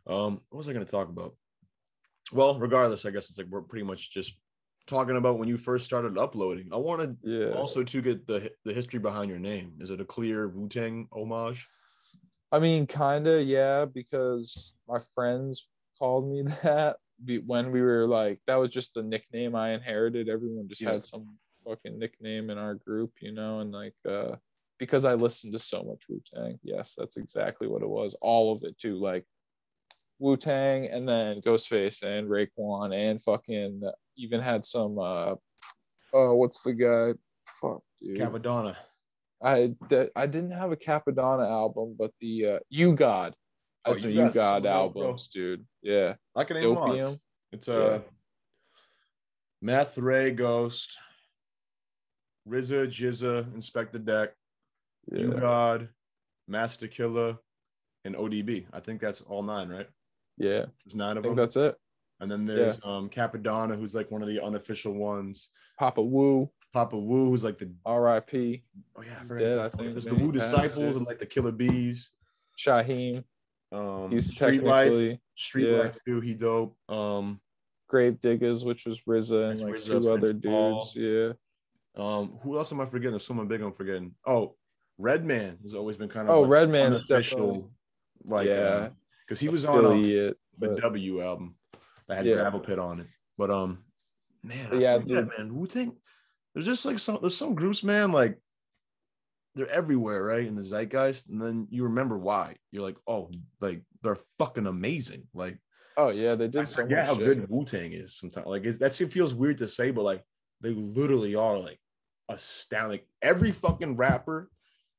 [SPEAKER 1] Um, what was I gonna talk about? Well, regardless, I guess it's like we're pretty much just talking about when you first started uploading. I wanted
[SPEAKER 2] yeah
[SPEAKER 1] also to get the the history behind your name. Is it a clear Wu Tang homage?
[SPEAKER 2] I mean, kinda, yeah, because my friends called me that when we were like, that was just the nickname I inherited. Everyone just
[SPEAKER 1] Yeah.
[SPEAKER 2] had some fucking nickname in our group, you know, and like, uh, because I listened to so much Wu Tang. Yes, that's exactly what it was. All of it too, like Wu Tang, and then Ghostface and Raekwon, and fucking even had some. uh Oh, what's the guy? Fuck, dude.
[SPEAKER 1] Cappadonna.
[SPEAKER 2] I I didn't have a Cappadonna album, but the uh, U-God.
[SPEAKER 1] Oh,
[SPEAKER 2] some
[SPEAKER 1] You U-God's so
[SPEAKER 2] God
[SPEAKER 1] bro.
[SPEAKER 2] albums, dude. Yeah.
[SPEAKER 1] I can name them all. It's-
[SPEAKER 2] Dopium.
[SPEAKER 1] It's uh, Meth Ray Ghost, RZA, GZA, Inspectah Deck, You God, Masta Killa, and ODB. I think that's all nine, right?
[SPEAKER 2] Yeah.
[SPEAKER 1] There's nine
[SPEAKER 2] I
[SPEAKER 1] of
[SPEAKER 2] think
[SPEAKER 1] them.
[SPEAKER 2] that's it.
[SPEAKER 1] And then there's um Cappadonna, who's like one of the unofficial ones.
[SPEAKER 2] Papa Wu,
[SPEAKER 1] Papa Wu, who's like the
[SPEAKER 2] R.I.P.
[SPEAKER 1] oh yeah, I
[SPEAKER 2] dead, I think,
[SPEAKER 1] There's the
[SPEAKER 2] man.
[SPEAKER 1] Wu
[SPEAKER 2] He passed,
[SPEAKER 1] Disciples and like the Killer Bees.
[SPEAKER 2] Shaheem.
[SPEAKER 1] Um,
[SPEAKER 2] He's
[SPEAKER 1] Street Life, Street
[SPEAKER 2] yeah.
[SPEAKER 1] Life too. He dope. Um,
[SPEAKER 2] Gravediggaz, which was RZA and like
[SPEAKER 1] RZA,
[SPEAKER 2] two other
[SPEAKER 1] Paul.
[SPEAKER 2] dudes. Yeah.
[SPEAKER 1] Um, who else am I forgetting? There's someone big I'm forgetting. Oh, Redman has always been kind of
[SPEAKER 2] Oh,
[SPEAKER 1] like
[SPEAKER 2] Redman
[SPEAKER 1] unofficial, like
[SPEAKER 2] Yeah.
[SPEAKER 1] because he was on um, the W album that had
[SPEAKER 2] Yeah.
[SPEAKER 1] Gravel Pit on it. But um, man, I
[SPEAKER 2] Yeah, dude.
[SPEAKER 1] man. Wu Tang. There's just like some there's some groups, man. Like they're everywhere, right? In the zeitgeist, and then you remember why. You're like, oh, like they're fucking amazing. Like
[SPEAKER 2] Oh yeah, they did
[SPEAKER 1] I
[SPEAKER 2] so
[SPEAKER 1] forget how
[SPEAKER 2] shit.
[SPEAKER 1] good Wu Tang is sometimes. Like it's, that shit feels weird to say, but like they literally are like astounding. Every fucking rapper,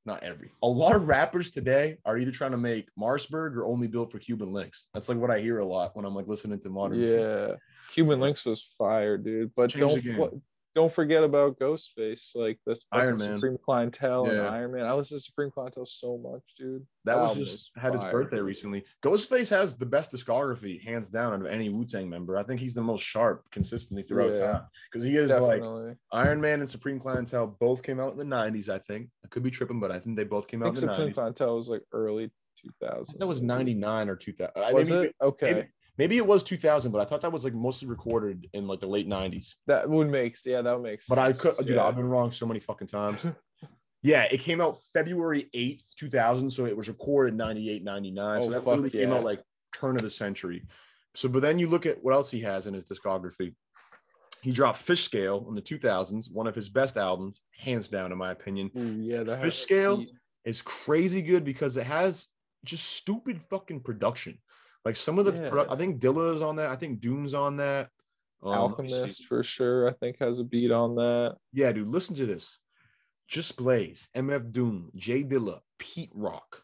[SPEAKER 1] not every, a lot of rappers today are either trying to make Marcberg or only built for Cuban Linx. That's like what I hear a lot when I'm like listening to modern. music.
[SPEAKER 2] Yeah, Cuban Linx was fire, dude. But
[SPEAKER 1] Changed
[SPEAKER 2] don't
[SPEAKER 1] the game.
[SPEAKER 2] fl- don't forget about Ghostface, like that's
[SPEAKER 1] Iron Man.
[SPEAKER 2] Supreme Clientele and Iron Man. I listen to Supreme Clientele so much, dude.
[SPEAKER 1] That was just had his birthday recently. Ghostface has the best discography, hands down, out of any Wu Tang member. I think he's the most sharp consistently throughout
[SPEAKER 2] Yeah.
[SPEAKER 1] time because he is like Iron Man and Supreme Clientele both came out in the 90s, I think. I could be tripping, but I think they both came
[SPEAKER 2] I
[SPEAKER 1] out
[SPEAKER 2] think
[SPEAKER 1] in the
[SPEAKER 2] Supreme
[SPEAKER 1] 90s.
[SPEAKER 2] Clientele was like early 2000s.
[SPEAKER 1] That was 99 or 2000. I-
[SPEAKER 2] Was it? Okay.
[SPEAKER 1] Maybe, maybe it was 2000, but I thought that was like mostly recorded in like the late 90s.
[SPEAKER 2] That would make yeah, that would make sense.
[SPEAKER 1] But I could, dude,
[SPEAKER 2] yeah.
[SPEAKER 1] I've been wrong so many fucking times. yeah, it came out February 8th, 2000. So it was recorded 98, 99. so
[SPEAKER 2] Oh,
[SPEAKER 1] that
[SPEAKER 2] fuck
[SPEAKER 1] literally came out like turn of the century. So, but then you look at what else he has in his discography. He dropped Fish Scale in the 2000s, one of his best albums, hands down, in my opinion.
[SPEAKER 2] Ooh, yeah, that
[SPEAKER 1] Fish
[SPEAKER 2] had-
[SPEAKER 1] Scale?
[SPEAKER 2] he-
[SPEAKER 1] is crazy good because it has just stupid fucking production. Like some of the,
[SPEAKER 2] Yeah.
[SPEAKER 1] I think Dilla is on that. I think Doom's on that. Um, let me see.
[SPEAKER 2] Alchemist for sure. I think has a beat on that.
[SPEAKER 1] Yeah, dude, listen to this. Just Blaze, MF Doom, J Dilla, Pete Rock,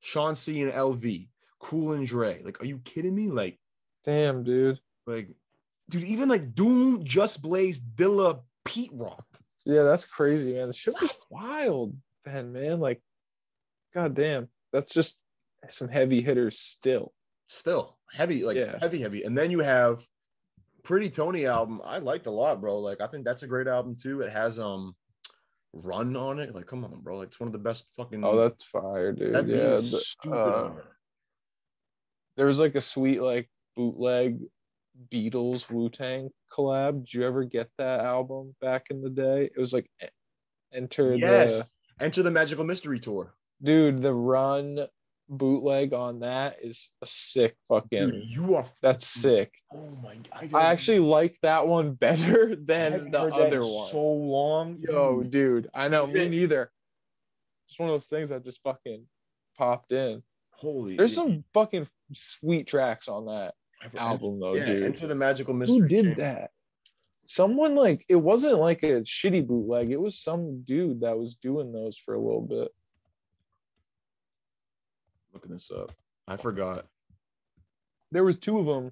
[SPEAKER 1] Sean C and LV, Cool and Dre. Like, are you kidding me? Like,
[SPEAKER 2] Damn, dude.
[SPEAKER 1] like, dude, even like Doom, Just Blaze, Dilla, Pete Rock.
[SPEAKER 2] Yeah, that's crazy, man. The shit was wild then, man. Like, god damn. That's just some heavy hitters still.
[SPEAKER 1] Still heavy, like
[SPEAKER 2] Yeah.
[SPEAKER 1] heavy, heavy. And then you have Pretty Tony album. I liked a lot, bro. Like, I think that's a great album too. It has um Run on it. Like, come on, bro. Like, it's one of the best fucking.
[SPEAKER 2] Oh, that's fire, dude.
[SPEAKER 1] that beat
[SPEAKER 2] yeah.
[SPEAKER 1] is
[SPEAKER 2] the- uh, there was like a sweet like bootleg Beatles Wu Tang collab. Did you ever get that album back in the day? It was like enter
[SPEAKER 1] Yes.
[SPEAKER 2] the
[SPEAKER 1] Enter the Magical Mystery Tour.
[SPEAKER 2] dude, the run bootleg on that is a sick fucking
[SPEAKER 1] Dude, you are.
[SPEAKER 2] that's sick.
[SPEAKER 1] Oh my god!
[SPEAKER 2] I actually like that one better than the other one.
[SPEAKER 1] So long,
[SPEAKER 2] Yo,
[SPEAKER 1] dude.
[SPEAKER 2] dude, I know
[SPEAKER 1] Is
[SPEAKER 2] me
[SPEAKER 1] it-
[SPEAKER 2] neither. It's one of those things that just fucking popped in.
[SPEAKER 1] Holy,
[SPEAKER 2] There's some fucking sweet tracks on that album though,
[SPEAKER 1] yeah,
[SPEAKER 2] dude.
[SPEAKER 1] Enter the Magical Mystery.
[SPEAKER 2] Who did
[SPEAKER 1] Chamber.
[SPEAKER 2] that? Someone like it wasn't like a shitty bootleg. It was some dude that was doing those for a little bit.
[SPEAKER 1] Looking this up, I forgot.
[SPEAKER 2] There was two of them,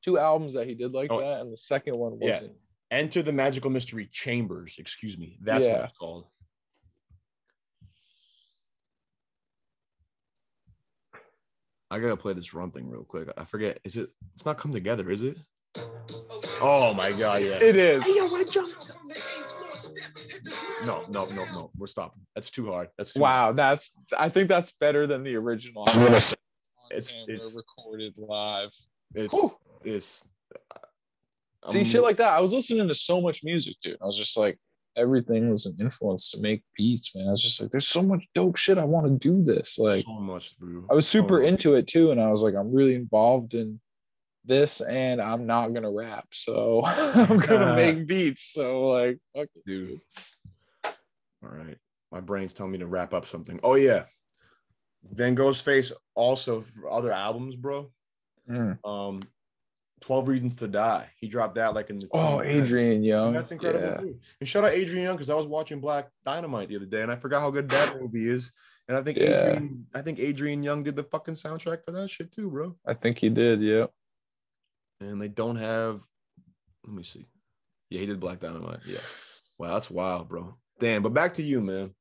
[SPEAKER 2] two albums that he did like
[SPEAKER 1] Oh,
[SPEAKER 2] that, and the second one wasn't.
[SPEAKER 1] Enter the Magical Mystery Chambers. Excuse me. That's what it's called. I gotta play this run thing real quick. I forget. Is it? It's not come together, is it? Oh my god, yeah.
[SPEAKER 2] It is.
[SPEAKER 1] No, no, no, no. We're stopping. That's too hard. That's too
[SPEAKER 2] Wow, that's I think that's better than the original. I'm gonna say
[SPEAKER 1] It's- it's-
[SPEAKER 2] recorded live.
[SPEAKER 1] It's
[SPEAKER 2] Whew.
[SPEAKER 1] it's.
[SPEAKER 2] Uh, See
[SPEAKER 1] I'm-
[SPEAKER 2] shit like that. I was listening to so much music, dude. I was just like, everything was an influence to make beats, man. I was just like, there's so much dope shit. I want to do this. Like,
[SPEAKER 1] so much, bro.
[SPEAKER 2] I was super
[SPEAKER 1] So much.
[SPEAKER 2] into it too, and I was like, I'm really involved in this, and I'm not gonna rap, so I'm gonna make beats. So like, fuck it,
[SPEAKER 1] dude. All right, my brain's telling me to wrap up something. Oh yeah, then Ghostface also for other albums, bro.
[SPEAKER 2] Mm.
[SPEAKER 1] Um, Twelve Reasons to Die. He dropped that like in the
[SPEAKER 2] Oh,
[SPEAKER 1] 2010s.
[SPEAKER 2] Adrian Younge.
[SPEAKER 1] That's incredible
[SPEAKER 2] Yeah.
[SPEAKER 1] too. And shout out Adrian Younge because I was watching Black Dynamite the other day and I forgot how good that movie is. And I think
[SPEAKER 2] Yeah.
[SPEAKER 1] Adrian, I think Adrian Younge did the fucking soundtrack for that shit too, bro.
[SPEAKER 2] I think he did. Yeah.
[SPEAKER 1] And they don't have. Let me see. Yeah, he did Black Dynamite. Yeah. Wow, that's wild, bro. Damn. But back to you, man.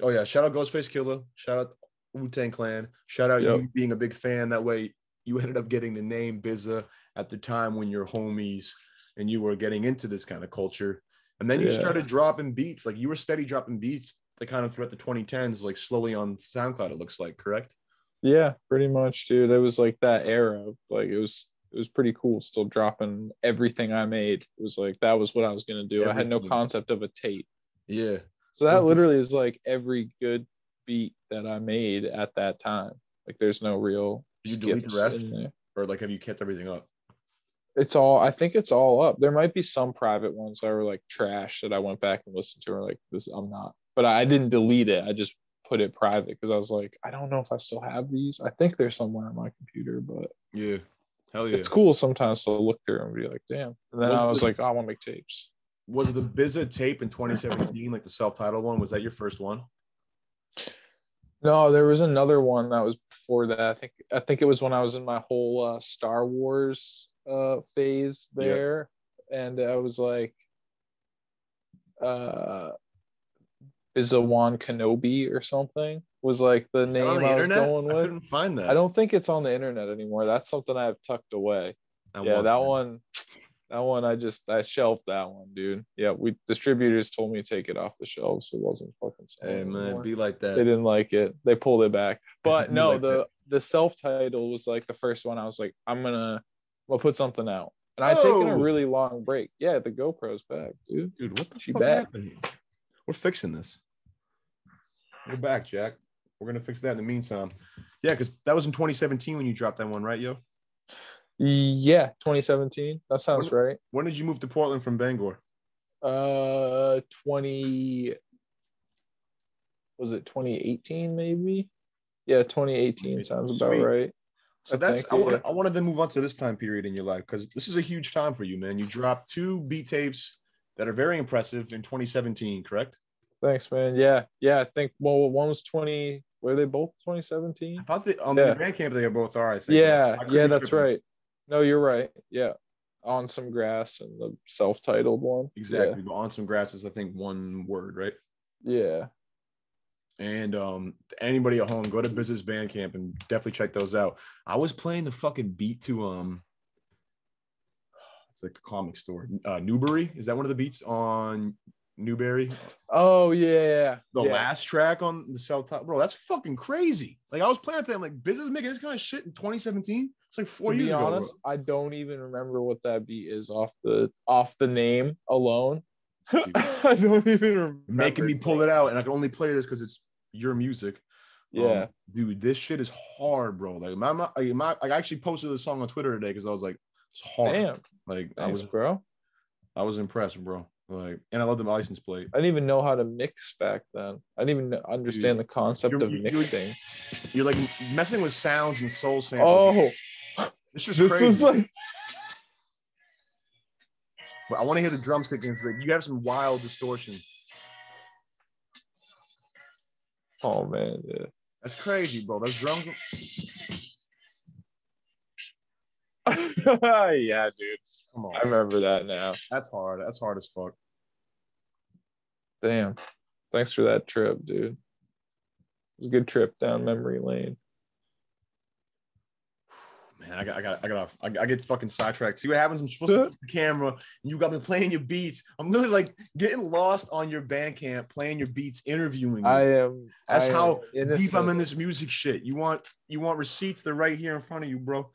[SPEAKER 1] Oh yeah, shout out Ghostface Killah. Shout out Wu Tang Clan. Shout out
[SPEAKER 2] Yep.
[SPEAKER 1] you being a big fan. That way, you ended up getting the name BZA at the time when you're homies and you were getting into this kind of culture. And then you
[SPEAKER 2] Yeah.
[SPEAKER 1] started dropping beats. Like you were steady dropping beats, like kind of throughout the 2010s, like slowly on SoundCloud. It looks like correct.
[SPEAKER 2] Yeah, pretty much, dude. It was like that era. Like it was it was pretty cool still dropping everything I made. It was like that was what I was gonna do. I had no concept of a tape.
[SPEAKER 1] Yeah.
[SPEAKER 2] So that literally is like every good beat that I made at that time. Like there's no real
[SPEAKER 1] Did you delete the rest? Or like, have you kept everything up?
[SPEAKER 2] It's all I think it's all up. There might be some private ones that were like trash that I went back and listened to or like this I'm not. But I didn't delete it. I just put it private because I was like, I don't know if I still have these. I think they're somewhere on my computer, but
[SPEAKER 1] Yeah. Hell yeah.
[SPEAKER 2] it's cool sometimes to look through and be like, damn. And then I was
[SPEAKER 1] the-
[SPEAKER 2] like, oh, I want to make tapes.
[SPEAKER 1] Was the BZA tape in 2017, like the self-titled one? Was that your first one?
[SPEAKER 2] No, there was another one that was before that. I think I think it was when I was in my whole uh, Star Wars uh, phase
[SPEAKER 1] Yep.
[SPEAKER 2] there, and I was like, uh, Bizawan Kenobi or something was like the
[SPEAKER 1] Is
[SPEAKER 2] name
[SPEAKER 1] the
[SPEAKER 2] I was
[SPEAKER 1] internet?
[SPEAKER 2] going
[SPEAKER 1] I
[SPEAKER 2] with.
[SPEAKER 1] couldn't find that.
[SPEAKER 2] I don't think it's on the internet anymore. That's something I have tucked away.
[SPEAKER 1] I
[SPEAKER 2] yeah,
[SPEAKER 1] want
[SPEAKER 2] that one, that one I just I shelved that one, dude. Yeah, we distributors told me to take it off the shelves. It wasn't fucking.
[SPEAKER 1] Hey man,
[SPEAKER 2] anymore
[SPEAKER 1] be like that.
[SPEAKER 2] they didn't like it. They pulled it back. But no,
[SPEAKER 1] like
[SPEAKER 2] the
[SPEAKER 1] that.
[SPEAKER 2] the self title was like the first one. I was like, I'm gonna we'll put something out. And I'd taken a
[SPEAKER 1] Oh.
[SPEAKER 2] really long break. Yeah, the GoPro's back, dude.
[SPEAKER 1] Dude, what the
[SPEAKER 2] She
[SPEAKER 1] fuck
[SPEAKER 2] back.
[SPEAKER 1] happened? We're fixing this. We're back, Jack. We're gonna fix that in the meantime. Yeah, because that was in 2017 when you dropped that one, right, yo?
[SPEAKER 2] Yeah, 2017. That sounds right.
[SPEAKER 1] When did you move to Portland from Bangor?
[SPEAKER 2] Uh 20 was it 2018 maybe? Yeah, 2018 sounds about right.
[SPEAKER 1] So
[SPEAKER 2] I
[SPEAKER 1] that's I, wanted. I wanted to move on to this time period in your life because this is a huge time for you, man. You dropped two B tapes that are very impressive in 2017, correct?
[SPEAKER 2] Thanks, man. Yeah, yeah. I think well, one was 20. Were they both 2017?
[SPEAKER 1] I thought that on
[SPEAKER 2] Yeah.
[SPEAKER 1] the Bandcamp they both are. I think.
[SPEAKER 2] Yeah,
[SPEAKER 1] I
[SPEAKER 2] yeah, that's
[SPEAKER 1] tripping.
[SPEAKER 2] right. No, you're right. Yeah, on some grass and the self-titled one.
[SPEAKER 1] Exactly. But on some grass is I think one word, right?
[SPEAKER 2] Yeah.
[SPEAKER 1] And um, anybody at home, go to Business Bandcamp and definitely check those out. I was playing the fucking beat to um, it's like a comic store. Uh, Newbury is that one of the beats on Newberry?
[SPEAKER 2] Oh yeah.
[SPEAKER 1] The
[SPEAKER 2] yeah.
[SPEAKER 1] last track on the South Top, bro. That's fucking crazy. Like I was playing that, I'm like, business making this kind of shit in 2017. It's like four
[SPEAKER 2] to
[SPEAKER 1] years
[SPEAKER 2] be
[SPEAKER 1] ago.
[SPEAKER 2] honest, I don't even remember what that beat is off the off the name alone. I don't even remember.
[SPEAKER 1] Making me pull it out, and I can only play this because it's your music. Um,
[SPEAKER 2] Yeah.
[SPEAKER 1] dude, this shit is hard, bro. Like my, my, like, my I actually posted the song on Twitter today because I was like, it's hard.
[SPEAKER 2] Damn.
[SPEAKER 1] Like I was,
[SPEAKER 2] bro.
[SPEAKER 1] I was impressed, bro. Like, and I love the license plate.
[SPEAKER 2] I didn't even know how to mix back then. I didn't even understand the concept
[SPEAKER 1] You're-
[SPEAKER 2] of
[SPEAKER 1] you're-
[SPEAKER 2] mixing.
[SPEAKER 1] You're like messing with sounds and soul samples.
[SPEAKER 2] Oh,
[SPEAKER 1] it's just
[SPEAKER 2] this
[SPEAKER 1] crazy.
[SPEAKER 2] was like
[SPEAKER 1] But I want to hear the drums kicking. It's like you have some wild distortion.
[SPEAKER 2] oh man, yeah.
[SPEAKER 1] That's crazy, bro. That's drums.
[SPEAKER 2] yeah, dude.
[SPEAKER 1] Come on.
[SPEAKER 2] I remember that now.
[SPEAKER 1] That's hard. That's hard as fuck.
[SPEAKER 2] Damn. Thanks for that trip, dude. It was a good trip down memory lane.
[SPEAKER 1] Man, I got, I got, I got, I, I get fucking sidetracked. See what happens? I'm supposed to the camera, and you got me playing your beats. I'm literally like getting lost on your Bandcamp, playing your beats, interviewing you.
[SPEAKER 2] I am.
[SPEAKER 1] That's
[SPEAKER 2] I am
[SPEAKER 1] how deep I'm in this music shit. You want, you want receipts? They're right here in front of you, bro.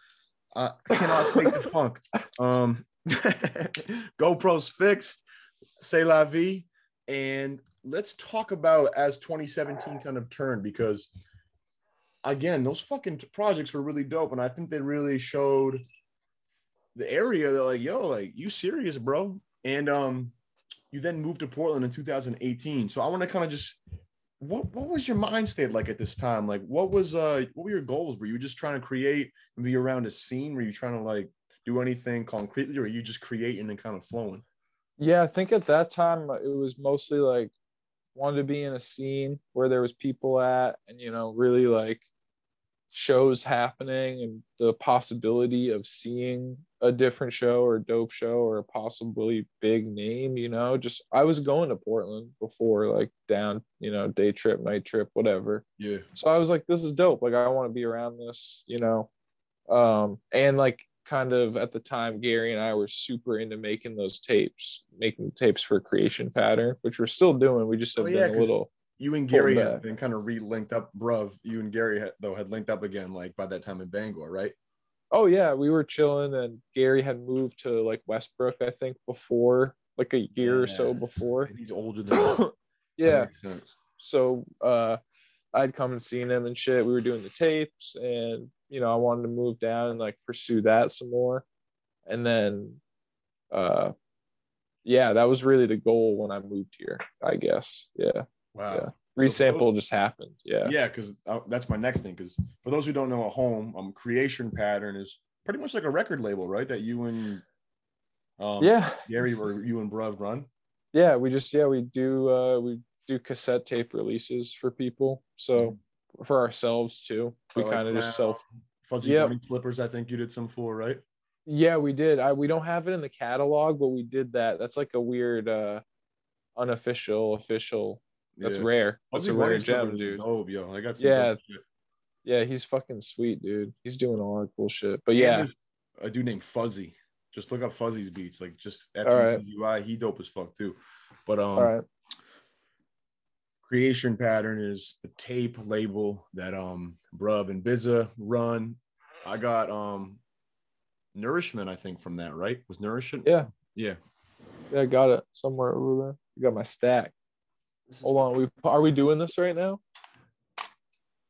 [SPEAKER 1] I cannot fake the funk. Um, GoPro's fixed. Say la vie, and let's talk about as 2017 kind of turned because again, those fucking projects were really dope, and I think they really showed the area that like, yo, like you serious, bro? And um, you then moved to Portland in 2018. So I want to kind of just what what was your mind state like at this time? Like, what was uh, what were your goals? Were you just trying to create and be around a scene? Were you trying to like do anything concretely, or were you just creating and kind of flowing?
[SPEAKER 2] Yeah, I think at that time uh, it was mostly like wanted to be in a scene where there was people at and you know really like shows happening and the possibility of seeing a different show or a dope show or a possibly big name, you know, just I was going to Portland before like down, you know, day trip, night trip, whatever.
[SPEAKER 1] Yeah,
[SPEAKER 2] So I was like, this is dope. Like I want to be around this, you know. Um, and like kind of at the time, Gary and I were super into making those tapes, making tapes for creation pattern, which we're still doing. We just have
[SPEAKER 1] Oh,
[SPEAKER 2] been
[SPEAKER 1] yeah,
[SPEAKER 2] a
[SPEAKER 1] 'cause-
[SPEAKER 2] little
[SPEAKER 1] you and Gary had been kind of re-linked up, bruv. You and Gary had, though had linked up again, like by that time in Bangor, right?
[SPEAKER 2] oh yeah, we were chilling and Gary had moved to like Westbrook, I think, before like a year or so before.
[SPEAKER 1] And he's older than
[SPEAKER 2] yeah. so uh I'd come and seen him and shit. We were doing the tapes and you know, I wanted to move down and like pursue that some more. And then uh yeah, that was really the goal when I moved here, I guess. Yeah.
[SPEAKER 1] Wow.
[SPEAKER 2] Yeah. Resample just happened. Yeah.
[SPEAKER 1] Yeah, because that's my next thing. Because for those who don't know at home, um, Creation Pattern is pretty much like a record label, right? That you and um,
[SPEAKER 2] Yeah.
[SPEAKER 1] Gary or you and Bruv run.
[SPEAKER 2] Yeah. We just yeah, we do uh we do cassette tape releases for people. So for ourselves too. We kind of just self
[SPEAKER 1] Fuzzy
[SPEAKER 2] Yep.
[SPEAKER 1] Bunny Flippers. I think you did some for, right?
[SPEAKER 2] Yeah, we did. I we don't have it in the catalog, but we did that. That's like a weird uh unofficial official. That's
[SPEAKER 1] Yeah.
[SPEAKER 2] rare. That's a rare gem, dude.
[SPEAKER 1] Dope, yo. I got some
[SPEAKER 2] Yeah.
[SPEAKER 1] shit.
[SPEAKER 2] Yeah, he's fucking sweet, dude. He's doing all that cool shit. But yeah,
[SPEAKER 1] a dude named Fuzzy. Just look up Fuzzy's beats. Like just
[SPEAKER 2] after right.
[SPEAKER 1] U Z Y. He dope as fuck too. But um,
[SPEAKER 2] all right.
[SPEAKER 1] Creation Pattern is a tape label that um Brub and Bizza run. I got um Nourishment, I think, from that, right? Was Nourishment?
[SPEAKER 2] Yeah.
[SPEAKER 1] Yeah.
[SPEAKER 2] Yeah, I got it somewhere over there. You got my stack. Hold on. We are we doing this right now?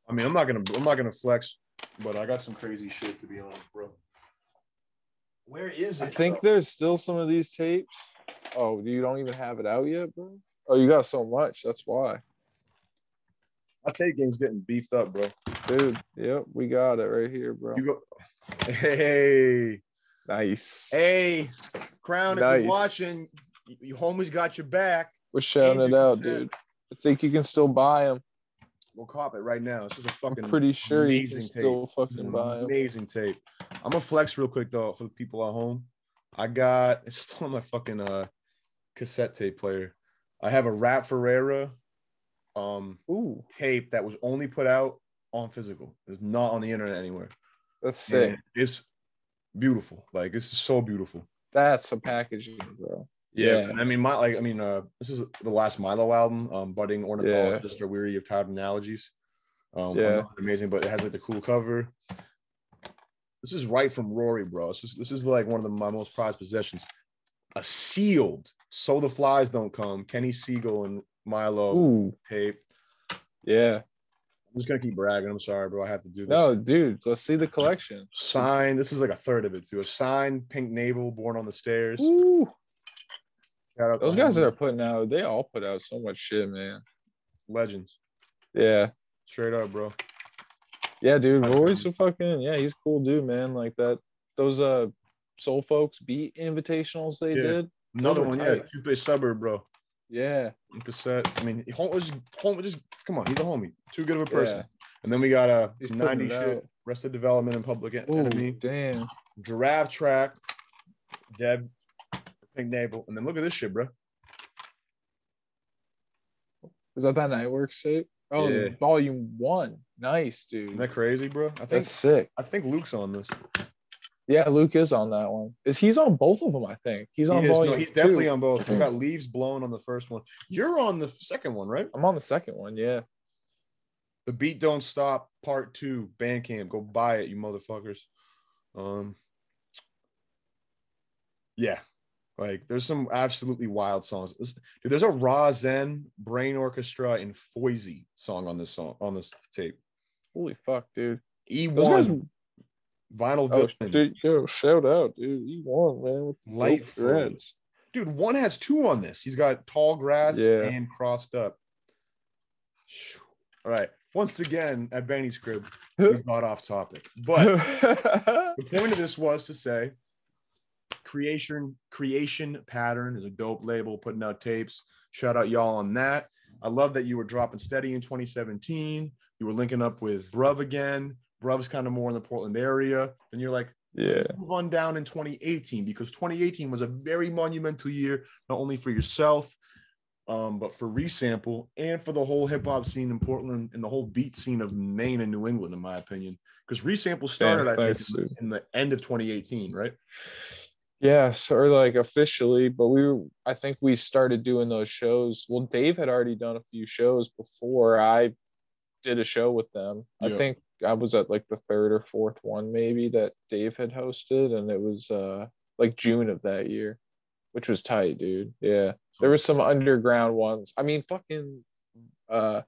[SPEAKER 1] I mean, I'm not gonna I'm not gonna flex, but I got some crazy shit to be honest, bro. Where is it?
[SPEAKER 2] I think there's still some of these tapes. Oh, you don't even have it out yet, bro? Oh, you got so much. That's why.
[SPEAKER 1] my tape game's getting beefed up, bro.
[SPEAKER 2] Dude, yep, we got it right here, bro.
[SPEAKER 1] You go. Hey,
[SPEAKER 2] Nice.
[SPEAKER 1] hey, Crown, if you're watching, you, you homies got your back.
[SPEAKER 2] We're shouting it out, dude. I think you can still buy them.
[SPEAKER 1] We'll cop it right now. This is a fucking
[SPEAKER 2] I'm pretty sure you can
[SPEAKER 1] amazing
[SPEAKER 2] still
[SPEAKER 1] tape.
[SPEAKER 2] Fucking buy.
[SPEAKER 1] Amazing tape. I'm gonna flex real quick though for the people at home. I got it's still on my fucking uh cassette tape player. I have a Rap Ferreira um
[SPEAKER 2] Ooh,
[SPEAKER 1] tape that was only put out on physical. It's not on the internet anywhere.
[SPEAKER 2] that's sick.
[SPEAKER 1] And it's beautiful. Like it's so beautiful.
[SPEAKER 2] That's a packaging, bro.
[SPEAKER 1] Yeah,
[SPEAKER 2] Yeah.
[SPEAKER 1] I mean, my like, I mean, uh, this is the last Milo album, um, budding ornithologist are weary of tired analogies. Um,
[SPEAKER 2] Yeah.
[SPEAKER 1] amazing, but it has like the cool cover. This is right from Rory, bro. This is this is like one of the, my most prized possessions. A sealed, so the flies don't come. Kenny Segal and Milo
[SPEAKER 2] Ooh,
[SPEAKER 1] tape.
[SPEAKER 2] yeah.
[SPEAKER 1] I'm just gonna keep bragging. I'm sorry, bro. I have to do this.
[SPEAKER 2] No, dude, let's see the collection.
[SPEAKER 1] Signed. This is like a third of it too. A signed pink navel born on the stairs.
[SPEAKER 2] Ooh,
[SPEAKER 1] Shout out
[SPEAKER 2] Those guys that are putting out, they all put out so much shit, man.
[SPEAKER 1] legends.
[SPEAKER 2] Yeah.
[SPEAKER 1] Straight up, bro.
[SPEAKER 2] Yeah, dude. Roy's a fucking yeah, he's cool dude, man. Like that those uh soul folks beat invitationals they
[SPEAKER 1] Yeah.
[SPEAKER 2] did.
[SPEAKER 1] Another one, yeah.
[SPEAKER 2] tight.
[SPEAKER 1] Toothpaste suburb, bro.
[SPEAKER 2] Yeah.
[SPEAKER 1] Cassette. I mean, home was home. Just come on, he's a homie. Too good of a person.
[SPEAKER 2] Yeah.
[SPEAKER 1] And then we got uh,
[SPEAKER 2] He's
[SPEAKER 1] some 90s shit, Arrested Development and Public
[SPEAKER 2] Ooh,
[SPEAKER 1] Enemy,
[SPEAKER 2] damn.
[SPEAKER 1] Giraffe Track, Deb, Navel, and then look at this shit, bro.
[SPEAKER 2] Is that that Nightworks tape? Oh,
[SPEAKER 1] Yeah.
[SPEAKER 2] volume one. Nice, dude.
[SPEAKER 1] Isn't that crazy, bro? I think
[SPEAKER 2] That's sick.
[SPEAKER 1] I think Luke's on this.
[SPEAKER 2] Yeah, Luke is on that one. Is he's on both of them? I think he's on
[SPEAKER 1] He
[SPEAKER 2] volume.
[SPEAKER 1] No, he's definitely on both. Got leaves blown on the first one. You're on the second one, right?
[SPEAKER 2] I'm on the second one. Yeah.
[SPEAKER 1] The Beat Don't Stop Part Two, Bandcamp. Go buy it, you motherfuckers. Um, yeah, like there's some absolutely wild songs. Dude, there's a Raw Zen, Brain Orchestra, and Foisey song on this song on this tape.
[SPEAKER 2] Holy fuck, dude.
[SPEAKER 1] E one Vinyl
[SPEAKER 2] Oh,
[SPEAKER 1] Villain.
[SPEAKER 2] dude, yo, shout out, dude. He won, man. With
[SPEAKER 1] Light
[SPEAKER 2] dreads.
[SPEAKER 1] Dude, one has two on this. He's got tall grass
[SPEAKER 2] Yeah.
[SPEAKER 1] and crossed up. All right. Once again, at Benny's crib, we got off topic. But the point of this was to say creation creation pattern is a dope label putting out tapes. Shout out y'all on that. I love that you were dropping steady in 2017 you were linking up with bruv again. Bruv's kind of more in the portland area. And you're like
[SPEAKER 2] yeah.
[SPEAKER 1] move on down in 2018 because 2018 was a very monumental year not only for yourself um, but for resample and for the whole hip-hop scene in portland and the whole beat scene of maine and new england in my opinion. Because resample started i think
[SPEAKER 2] thanks,
[SPEAKER 1] in the-
[SPEAKER 2] dude.
[SPEAKER 1] in the end of 2018 right
[SPEAKER 2] Yeah, so or like officially, but we were, I think we started doing those shows. Well, Dave had already done a few shows before I did a show with them. I think I was at like the third or fourth one maybe that Dave had hosted and it was uh like June of that year, which was tight, dude. Yeah. There was some underground ones. I mean, fucking uh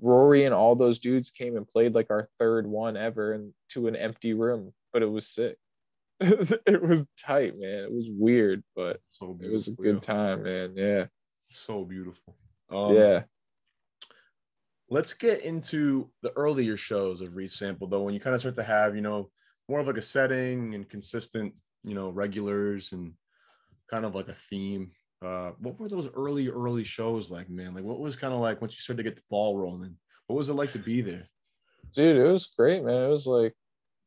[SPEAKER 2] Rory and all those dudes came and played like our third one ever and to an empty room, but it was sick. it was tight, man. It was weird, but
[SPEAKER 1] so
[SPEAKER 2] it was a good time, man. Yeah.
[SPEAKER 1] so beautiful um,
[SPEAKER 2] yeah.
[SPEAKER 1] let's get into the earlier shows of resample though when you kind of start to have you know more of like a setting and consistent you know regulars and kind of like a theme uh what were those early early shows like man like what was kind of like once you started to get the ball rolling what was it like to be there
[SPEAKER 2] Dude, it was great, man. It was like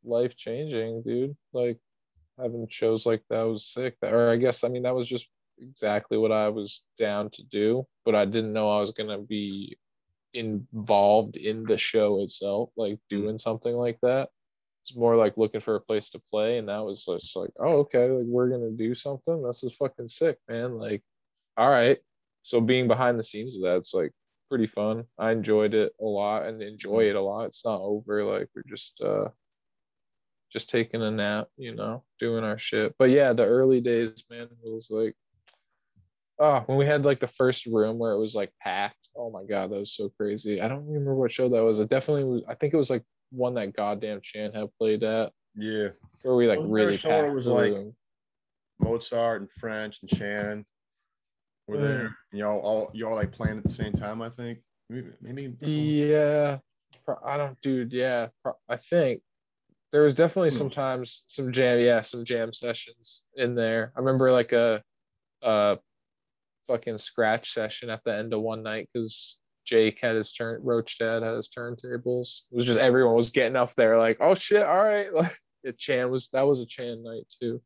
[SPEAKER 2] life changing, dude. Like having shows like that was sick. Or I guess I mean that was just exactly what I was down to do, but I didn't know I was gonna be involved in the show itself, like doing something like that. It's more like looking for a place to play, and that was just like, oh, okay, like we're gonna do something. This is fucking sick, man. Like, all right. So being behind the scenes of that, it's like pretty fun. I enjoyed it a lot and enjoy it a lot. It's not over. Like we're just uh just taking a nap, you know, doing our shit. But yeah, the early days, man, it was like oh, when we had like the first room where it was like packed. Oh my god, that was so crazy. I don't remember what show that was. It definitely was I think it was like one that goddamn Chan had played at
[SPEAKER 1] yeah
[SPEAKER 2] where we like
[SPEAKER 1] Wasn't
[SPEAKER 2] really
[SPEAKER 1] show it was like-
[SPEAKER 2] room.
[SPEAKER 1] mozart and french and chan were
[SPEAKER 2] Mm.
[SPEAKER 1] there you all all you all like playing at the same time i think maybe, maybe
[SPEAKER 2] Yeah, I don't, dude. Yeah, I think there was definitely
[SPEAKER 1] Hmm.
[SPEAKER 2] sometimes some jam, yeah, some jam sessions in there. I remember like a, uh fucking scratch session at the end of one night because Jake had his turn, Roach Dad had his turntables. It was just everyone was getting up there like, oh shit, all right. Like, it, Chan was that was a Chan night too.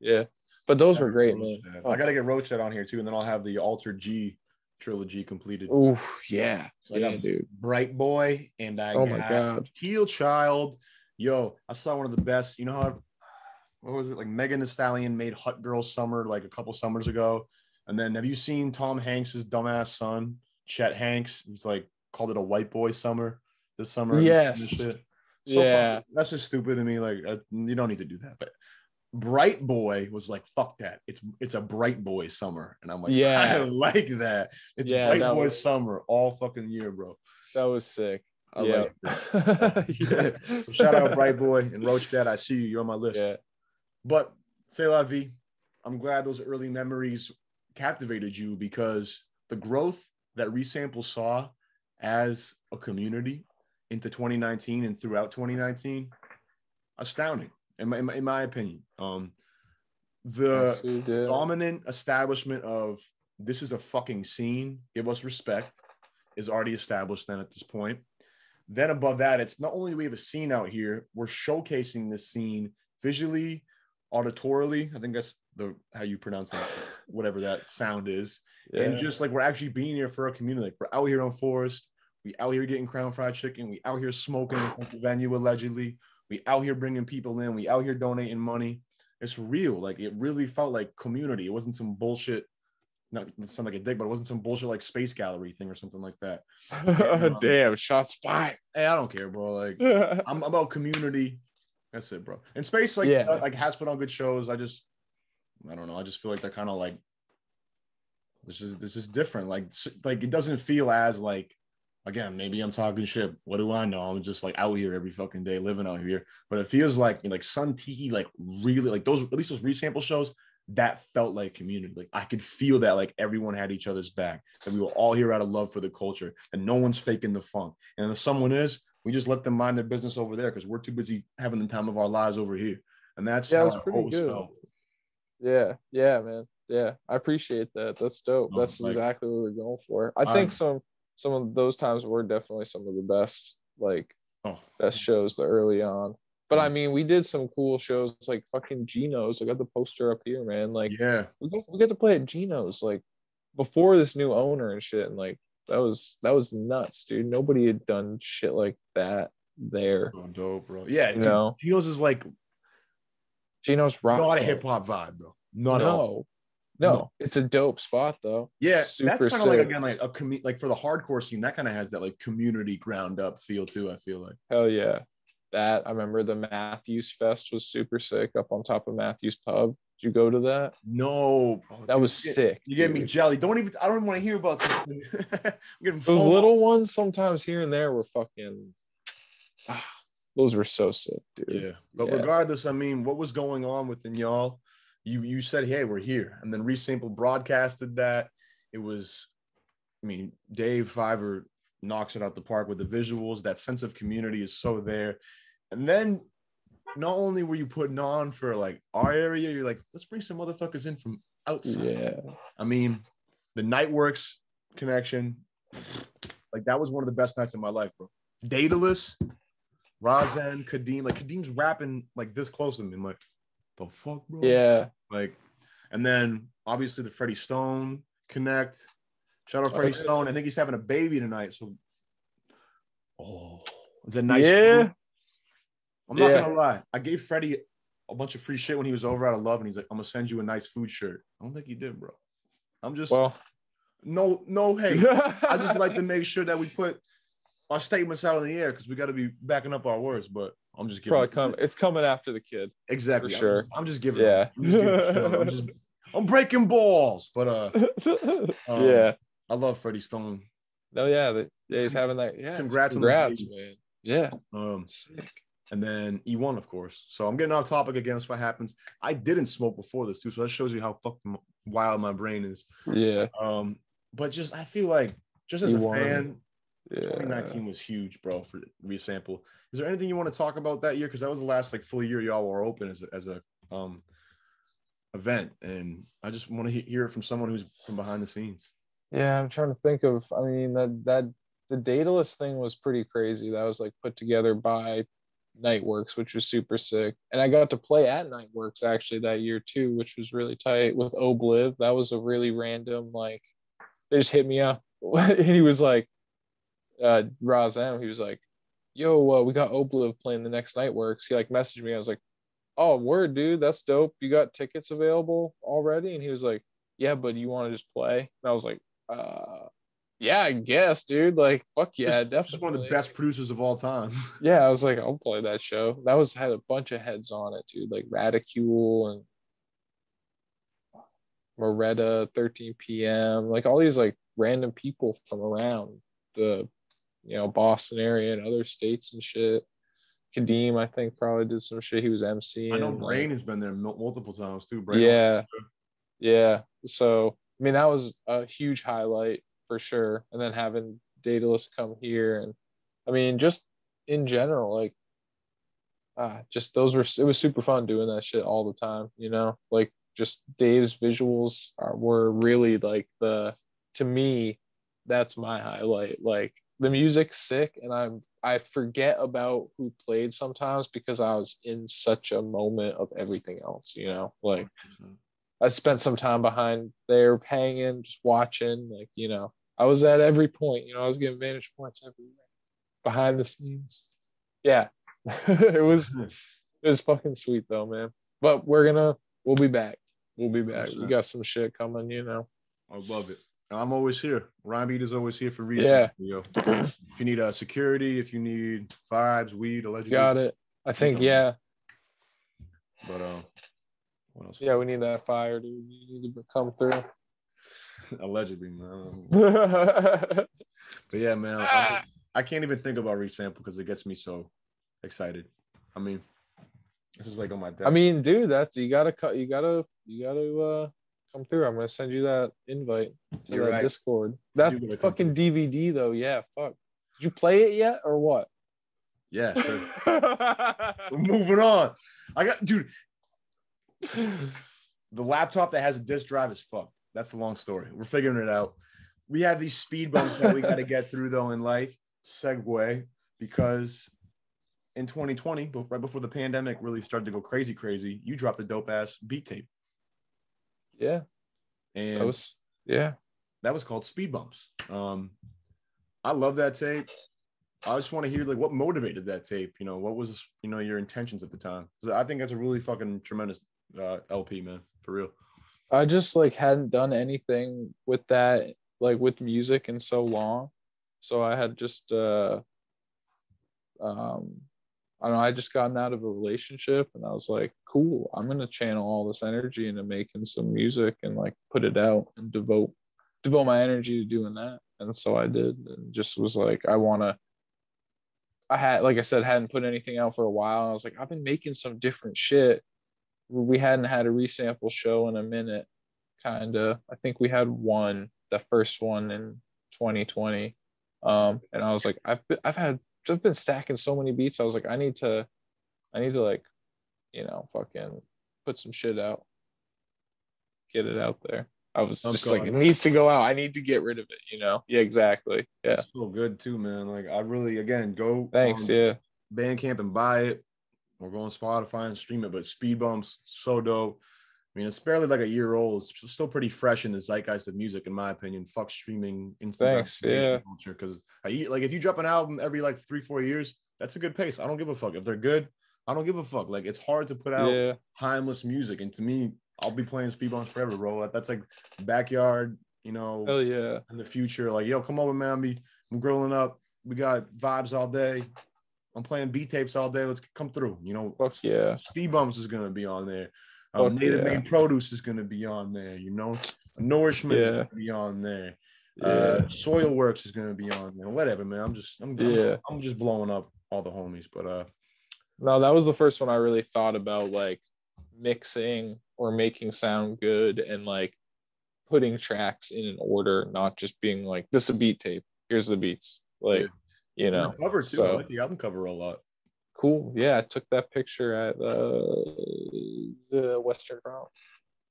[SPEAKER 2] Yeah, but those were great, man.
[SPEAKER 1] Dad. I gotta get Roach Dad on here too, and then I'll have the Alter G trilogy completed.
[SPEAKER 2] Oh, yeah,
[SPEAKER 1] So I
[SPEAKER 2] yeah, dude.
[SPEAKER 1] Bright Boy, and I
[SPEAKER 2] Oh my
[SPEAKER 1] got
[SPEAKER 2] god.
[SPEAKER 1] Teal Child. Yo, I saw one of the best. You know how what was it like? Megan Thee Stallion made Hot Girl Summer like a couple summers ago, and then have you seen Tom Hanks's dumbass son, Chet Hanks? He's like called it a white boy summer this summer.
[SPEAKER 2] Yes.
[SPEAKER 1] shit? So
[SPEAKER 2] Yeah.
[SPEAKER 1] that's just stupid to me. Like uh, you don't need to do that. But Bright Boy was like, "Fuck that! It's it's a Bright Boy summer," and I'm like,
[SPEAKER 2] Yeah.
[SPEAKER 1] I like that. It's
[SPEAKER 2] Yeah,
[SPEAKER 1] Bright
[SPEAKER 2] that
[SPEAKER 1] Boy
[SPEAKER 2] was-
[SPEAKER 1] summer all fucking year, bro.
[SPEAKER 2] That was sick.
[SPEAKER 1] I
[SPEAKER 2] yeah.
[SPEAKER 1] like
[SPEAKER 2] yeah.
[SPEAKER 1] So shout out Bright Boy and Roach Dad. I see you. You're on my list.
[SPEAKER 2] Yeah.
[SPEAKER 1] But say la vie. I'm glad those early memories captivated you because the growth that Resample saw as a community into 2019 and throughout 2019, astounding in my, in my, in my opinion. Um, the
[SPEAKER 2] Yes,
[SPEAKER 1] dominant establishment of this is a fucking scene, give us respect, is already established then at this point. Then above that, it's not only we have a scene out here, we're showcasing this scene visually, auditorily. I think that's the how you pronounce that, whatever that sound is. And just like we're actually being here for our community. Like we're out here on Forest, we out here getting crown fried chicken, we out here smoking the venue allegedly, we out here bringing people in, we out here donating money. It's real. Like it really felt like community. It wasn't some bullshit. Not sound like a dick, but it wasn't some bullshit like space gallery thing or something like that.
[SPEAKER 2] Damn, shots fired.
[SPEAKER 1] Hey, I don't care, bro. Like I'm about community. That's it, bro. And space, like,
[SPEAKER 2] Yeah.
[SPEAKER 1] uh, like has put on good shows. I just, I don't know. I just feel like they're kind of like, this is this is different. Like, like it doesn't feel as like, again, maybe I'm talking shit. What do I know? I'm just like out here every fucking day, living out here. But it feels like like Sun Tiki, like really, like those at least those resample shows. That felt like community. Like I could feel that like everyone had each other's back. That we were all here out of love for the culture. And no one's faking the funk. And if someone is, we just let them mind their business over there because we're too busy having the time of our lives over here. And that's
[SPEAKER 2] Yeah, it
[SPEAKER 1] how
[SPEAKER 2] pretty
[SPEAKER 1] always
[SPEAKER 2] good.
[SPEAKER 1] felt.
[SPEAKER 2] Yeah, yeah, man. Yeah, I appreciate that. That's dope.
[SPEAKER 1] No,
[SPEAKER 2] That's
[SPEAKER 1] like-
[SPEAKER 2] exactly what we're going for. I
[SPEAKER 1] I-
[SPEAKER 2] think some some of those times were definitely some of the best, like
[SPEAKER 1] Oh,
[SPEAKER 2] best shows the early on. But I mean, we did some cool shows like fucking Geno's. I got the poster up here, man. Like
[SPEAKER 1] yeah.
[SPEAKER 2] we got, we got to play at Geno's like before this new owner and shit. And like that was that was nuts, dude. Nobody had done shit like that there.
[SPEAKER 1] So dope, bro. Yeah.
[SPEAKER 2] You know?
[SPEAKER 1] Geno's is like
[SPEAKER 2] Geno's rock.
[SPEAKER 1] not a hip hop vibe, bro. Not at all.
[SPEAKER 2] no, no,
[SPEAKER 1] No.
[SPEAKER 2] it's a dope spot though.
[SPEAKER 1] Yeah,
[SPEAKER 2] super
[SPEAKER 1] that's kind of like again like a commu- like for the hardcore scene. That kind of has that like community ground up feel too. I feel like.
[SPEAKER 2] Hell yeah. That I remember the Matthews Fest was super sick up on top of Matthews Pub. Did you go to that?
[SPEAKER 1] No, bro,
[SPEAKER 2] That
[SPEAKER 1] dude,
[SPEAKER 2] was
[SPEAKER 1] you get-
[SPEAKER 2] sick.
[SPEAKER 1] You get me jelly. Don't even. I don't even want to hear about this. I'm getting
[SPEAKER 2] Those little ones sometimes here and there were fucking ah, those were so sick, dude.
[SPEAKER 1] Yeah, but
[SPEAKER 2] Yeah.
[SPEAKER 1] regardless, I mean, what was going on within y'all? You you said, "Hey, we're here," and then Resample broadcasted that. It was, I mean, Dave Fiverr knocks it out the park with the visuals. That sense of community is so there, and then not only were you putting on for like our area, you're like, let's bring some motherfuckers in from outside.
[SPEAKER 2] Yeah.
[SPEAKER 1] I mean, the Nightworks connection, like that was one of the best nights of my life, bro. Daedalus, Razen, Kadeem, like Kadeem's rapping like this close to me. I'm like, the fuck, bro?
[SPEAKER 2] Yeah.
[SPEAKER 1] Like, and then obviously the Freddie Stone connect. Shout out
[SPEAKER 2] Oh,
[SPEAKER 1] Freddie. Stone. I think he's having a baby tonight. So, oh, it's a nice.
[SPEAKER 2] Yeah.
[SPEAKER 1] I'm not
[SPEAKER 2] Yeah.
[SPEAKER 1] gonna lie. I gave Freddie a bunch of free shit when he was over out of love, and he's like, "I'm gonna send you a nice food shirt." I don't think he did, bro. I'm just
[SPEAKER 2] Well,
[SPEAKER 1] no, no. Hey, I just like to make sure that we put our statements out in the air because we got to be backing up our words. But I'm just giving
[SPEAKER 2] probably come. It's coming after the kid.
[SPEAKER 1] exactly.
[SPEAKER 2] for
[SPEAKER 1] I'm
[SPEAKER 2] sure.
[SPEAKER 1] just- I'm just, giving.
[SPEAKER 2] Yeah.
[SPEAKER 1] I'm just, giving- I'm, just- I'm breaking balls. But uh, Um,
[SPEAKER 2] yeah.
[SPEAKER 1] I love Freddie Stone.
[SPEAKER 2] No, yeah. Yeah, he's having that. Yeah.
[SPEAKER 1] Congrats on the
[SPEAKER 2] Congrats, man. Yeah.
[SPEAKER 1] Um,
[SPEAKER 2] Sick.
[SPEAKER 1] And then E1, of course. So I'm getting off topic again. That's what happens. I didn't smoke before this too, so that shows you how fucking wild my brain is.
[SPEAKER 2] Yeah.
[SPEAKER 1] Um, but just I feel like just as a
[SPEAKER 2] E1.
[SPEAKER 1] fan,
[SPEAKER 2] Yeah.
[SPEAKER 1] 2019 was huge, bro, for resample. Is there anything you want to talk about that year? Because that was the last like full year y'all were open as a, as a um event, and I just want to hear it from someone who's from behind the scenes.
[SPEAKER 2] Yeah, I'm trying to think of. I mean, that that the Daedalus thing was pretty crazy. That was like put together by Nightworks, which was super sick. And I got to play at Nightworks actually that year too, which was really tight with Obliv. That was a really random like they just hit me up and he was like, uh Razam, he was like, Yo, uh, we got Obliv playing the next Nightworks. He like messaged me. I was like, Oh, word, dude, that's dope. You got tickets available already? And he was like, Yeah, but you want to just play? And I was like, uh yeah, I guess, dude. Like, fuck yeah,
[SPEAKER 1] Just-
[SPEAKER 2] definitely.
[SPEAKER 1] Just one of the best producers of all time.
[SPEAKER 2] Yeah, I was like, I'll play that show. That was had a bunch of heads on it, dude. Like Radicule and Moretta, 13 p.m. Like all these like random people from around the, you know, Boston area and other states and shit. Kadeem, I think, probably did some shit. He was MC.
[SPEAKER 1] I know
[SPEAKER 2] like-
[SPEAKER 1] Brain has been there multiple times too. Brain,
[SPEAKER 2] yeah. Yeah. So I mean, that was a huge highlight for sure. And then having Daedalus come here, and I mean, just in general, like, uh, just those were it was super fun doing that shit all the time. You know, like just Dave's visuals are, were really like the to me, that's my highlight. Like the music's sick, and I'm I forget about who played sometimes because I was in such a moment of everything else. You know, like. I spent some time behind there hanging, just watching, like, you know, I was at every point, you know, I was getting vantage points everywhere behind the scenes. Yeah. it was it was fucking sweet though, man. But we're gonna we'll be back. We'll be back. We got some shit coming, you know.
[SPEAKER 1] I love it. I'm always here. RhymeBeat is always here for reasons.
[SPEAKER 2] Yeah.
[SPEAKER 1] if you need uh, security, if you need vibes, weed, allegedly.
[SPEAKER 2] Got it. I think, yeah.
[SPEAKER 1] But uh, what else?
[SPEAKER 2] Yeah, we need that fire, dude. You need to come through.
[SPEAKER 1] allegedly, man. but yeah, man. I'm I can't even think about resample because it gets me so excited. I mean, this is like on my desk.
[SPEAKER 2] I mean, dude, that's you gotta cut. You gotta you gotta uh come through. I'm gonna send you that invite to
[SPEAKER 1] You're
[SPEAKER 2] that
[SPEAKER 1] right.
[SPEAKER 2] Discord. That
[SPEAKER 1] do gotta come
[SPEAKER 2] fucking DVD though. Yeah, fuck. Did you play it yet or what?
[SPEAKER 1] yeah, sure. We're moving on. I got, dude. The laptop that has a disk drive is fucked. That's a long story. We're figuring it out. We have these speed bumps that we got to get through though in life. Segue because in 2020, right before the pandemic really started to go crazy, crazy, you dropped the dope ass beat tape,
[SPEAKER 2] yeah,
[SPEAKER 1] and
[SPEAKER 2] that was yeah.
[SPEAKER 1] that was called Speed Bumps. Um, I love that tape. I just want to hear like what motivated that tape. You know, what was you know your intentions at the time? I think that's a really fucking tremendous uh, LP, man, for real.
[SPEAKER 2] I just like hadn't done anything with that, like with music in so long. So I had just uh um I don't know, I just gotten out of a relationship and I was like, cool, I'm gonna channel all this energy into making some music and like put it out and devote devote my energy to doing that. And so I did and just was like, I wanna I had like I said, hadn't put anything out for a while. And I was like, I've been making some different shit we hadn't had a resample show in a minute kind of i think we had one the first one in 2020 um and i was like i've been, i've had just been stacking so many beats. I was like i need to i need to like you know fucking put some shit out. Get it out there. I was
[SPEAKER 1] I'm
[SPEAKER 2] just like it needs to go out. I need to get rid of it you know? Yeah exactly. Yeah.
[SPEAKER 1] It's so good too, man. Like I really, again, go
[SPEAKER 2] thanks
[SPEAKER 1] on
[SPEAKER 2] yeah.
[SPEAKER 1] Bandcamp and buy it, or go on Spotify and stream it. But Speed Bumps, so dope. I mean, it's barely like a year old. It's still pretty fresh in the zeitgeist of music, in my opinion. Fuck streaming instant
[SPEAKER 2] Thanks, yeah.
[SPEAKER 1] culture. Because I like if you drop an album every like three, four years, that's a good pace. I don't give a fuck if they're good. I don't give a fuck. Like it's hard to put out
[SPEAKER 2] yeah
[SPEAKER 1] timeless music, and to me, I'll be playing Speed Bumps forever, bro. That's like backyard, you know,
[SPEAKER 2] hell yeah
[SPEAKER 1] in the future. Like, yo, come over, man. I'm, be, I'm grilling up. We got vibes all day. I'm playing B tapes all day. Let's come through. You know,
[SPEAKER 2] fuck yeah
[SPEAKER 1] Speed Bumps is gonna be on there. Um,
[SPEAKER 2] Fuck
[SPEAKER 1] Native
[SPEAKER 2] yeah.
[SPEAKER 1] Main Produce is gonna be on there. You know, Nourishment is gonna be on there.
[SPEAKER 2] yeah
[SPEAKER 1] Uh, Soil Works is gonna be on there. Whatever, man. I'm just, I'm, I'm-
[SPEAKER 2] Yeah.
[SPEAKER 1] I'm, just blowing up all the homies. But uh,
[SPEAKER 2] No, that was the first one I really thought about like mixing or making sound good and like putting tracks in an order, not just being like this is a beat tape. Here's the beats. Like,
[SPEAKER 1] Yeah.
[SPEAKER 2] you
[SPEAKER 1] and
[SPEAKER 2] know.
[SPEAKER 1] the cover too. I like the album cover a lot.
[SPEAKER 2] Cool. Yeah, I took that picture at uh, the Western Ground.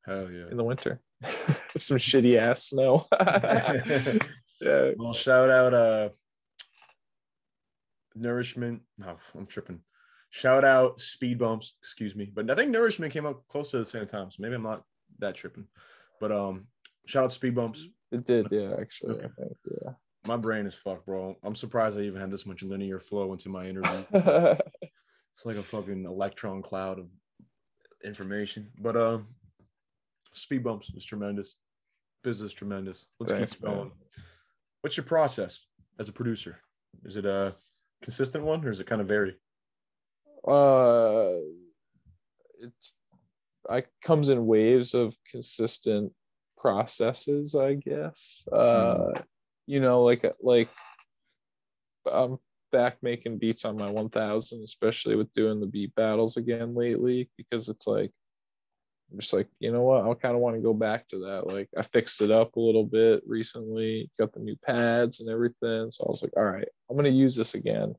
[SPEAKER 1] Hell yeah.
[SPEAKER 2] in the winter. with Some shitty ass snow. yeah.
[SPEAKER 1] Well, shout out uh Nourishment. No, I'm tripping. Shout out Speed Bumps, excuse me. But I think Nourishment came out close to the same time, so maybe I'm not that tripping. But um, shout out Speed Bumps.
[SPEAKER 2] It did, yeah, actually.
[SPEAKER 1] Okay.
[SPEAKER 2] I think,
[SPEAKER 1] My brain is fucked, bro. I'm surprised I even had this much linear flow into my interview. it's like a fucking electron cloud of information. But um, Speed Bumps is tremendous. Business tremendous. Let's
[SPEAKER 2] Thanks,
[SPEAKER 1] keep
[SPEAKER 2] man.
[SPEAKER 1] going. What's your process as a producer? Is it a consistent one or is it kind of vary?
[SPEAKER 2] uh it's I comes in waves of consistent processes, I guess. Uh you know, like like I'm back making beats on my 1000, especially with doing the beat battles again lately because it's like I'm just like, you know what? I kind of want to go back to that. Like I fixed it up a little bit recently, got the new pads and everything. So I was like, all right, I'm gonna use this again.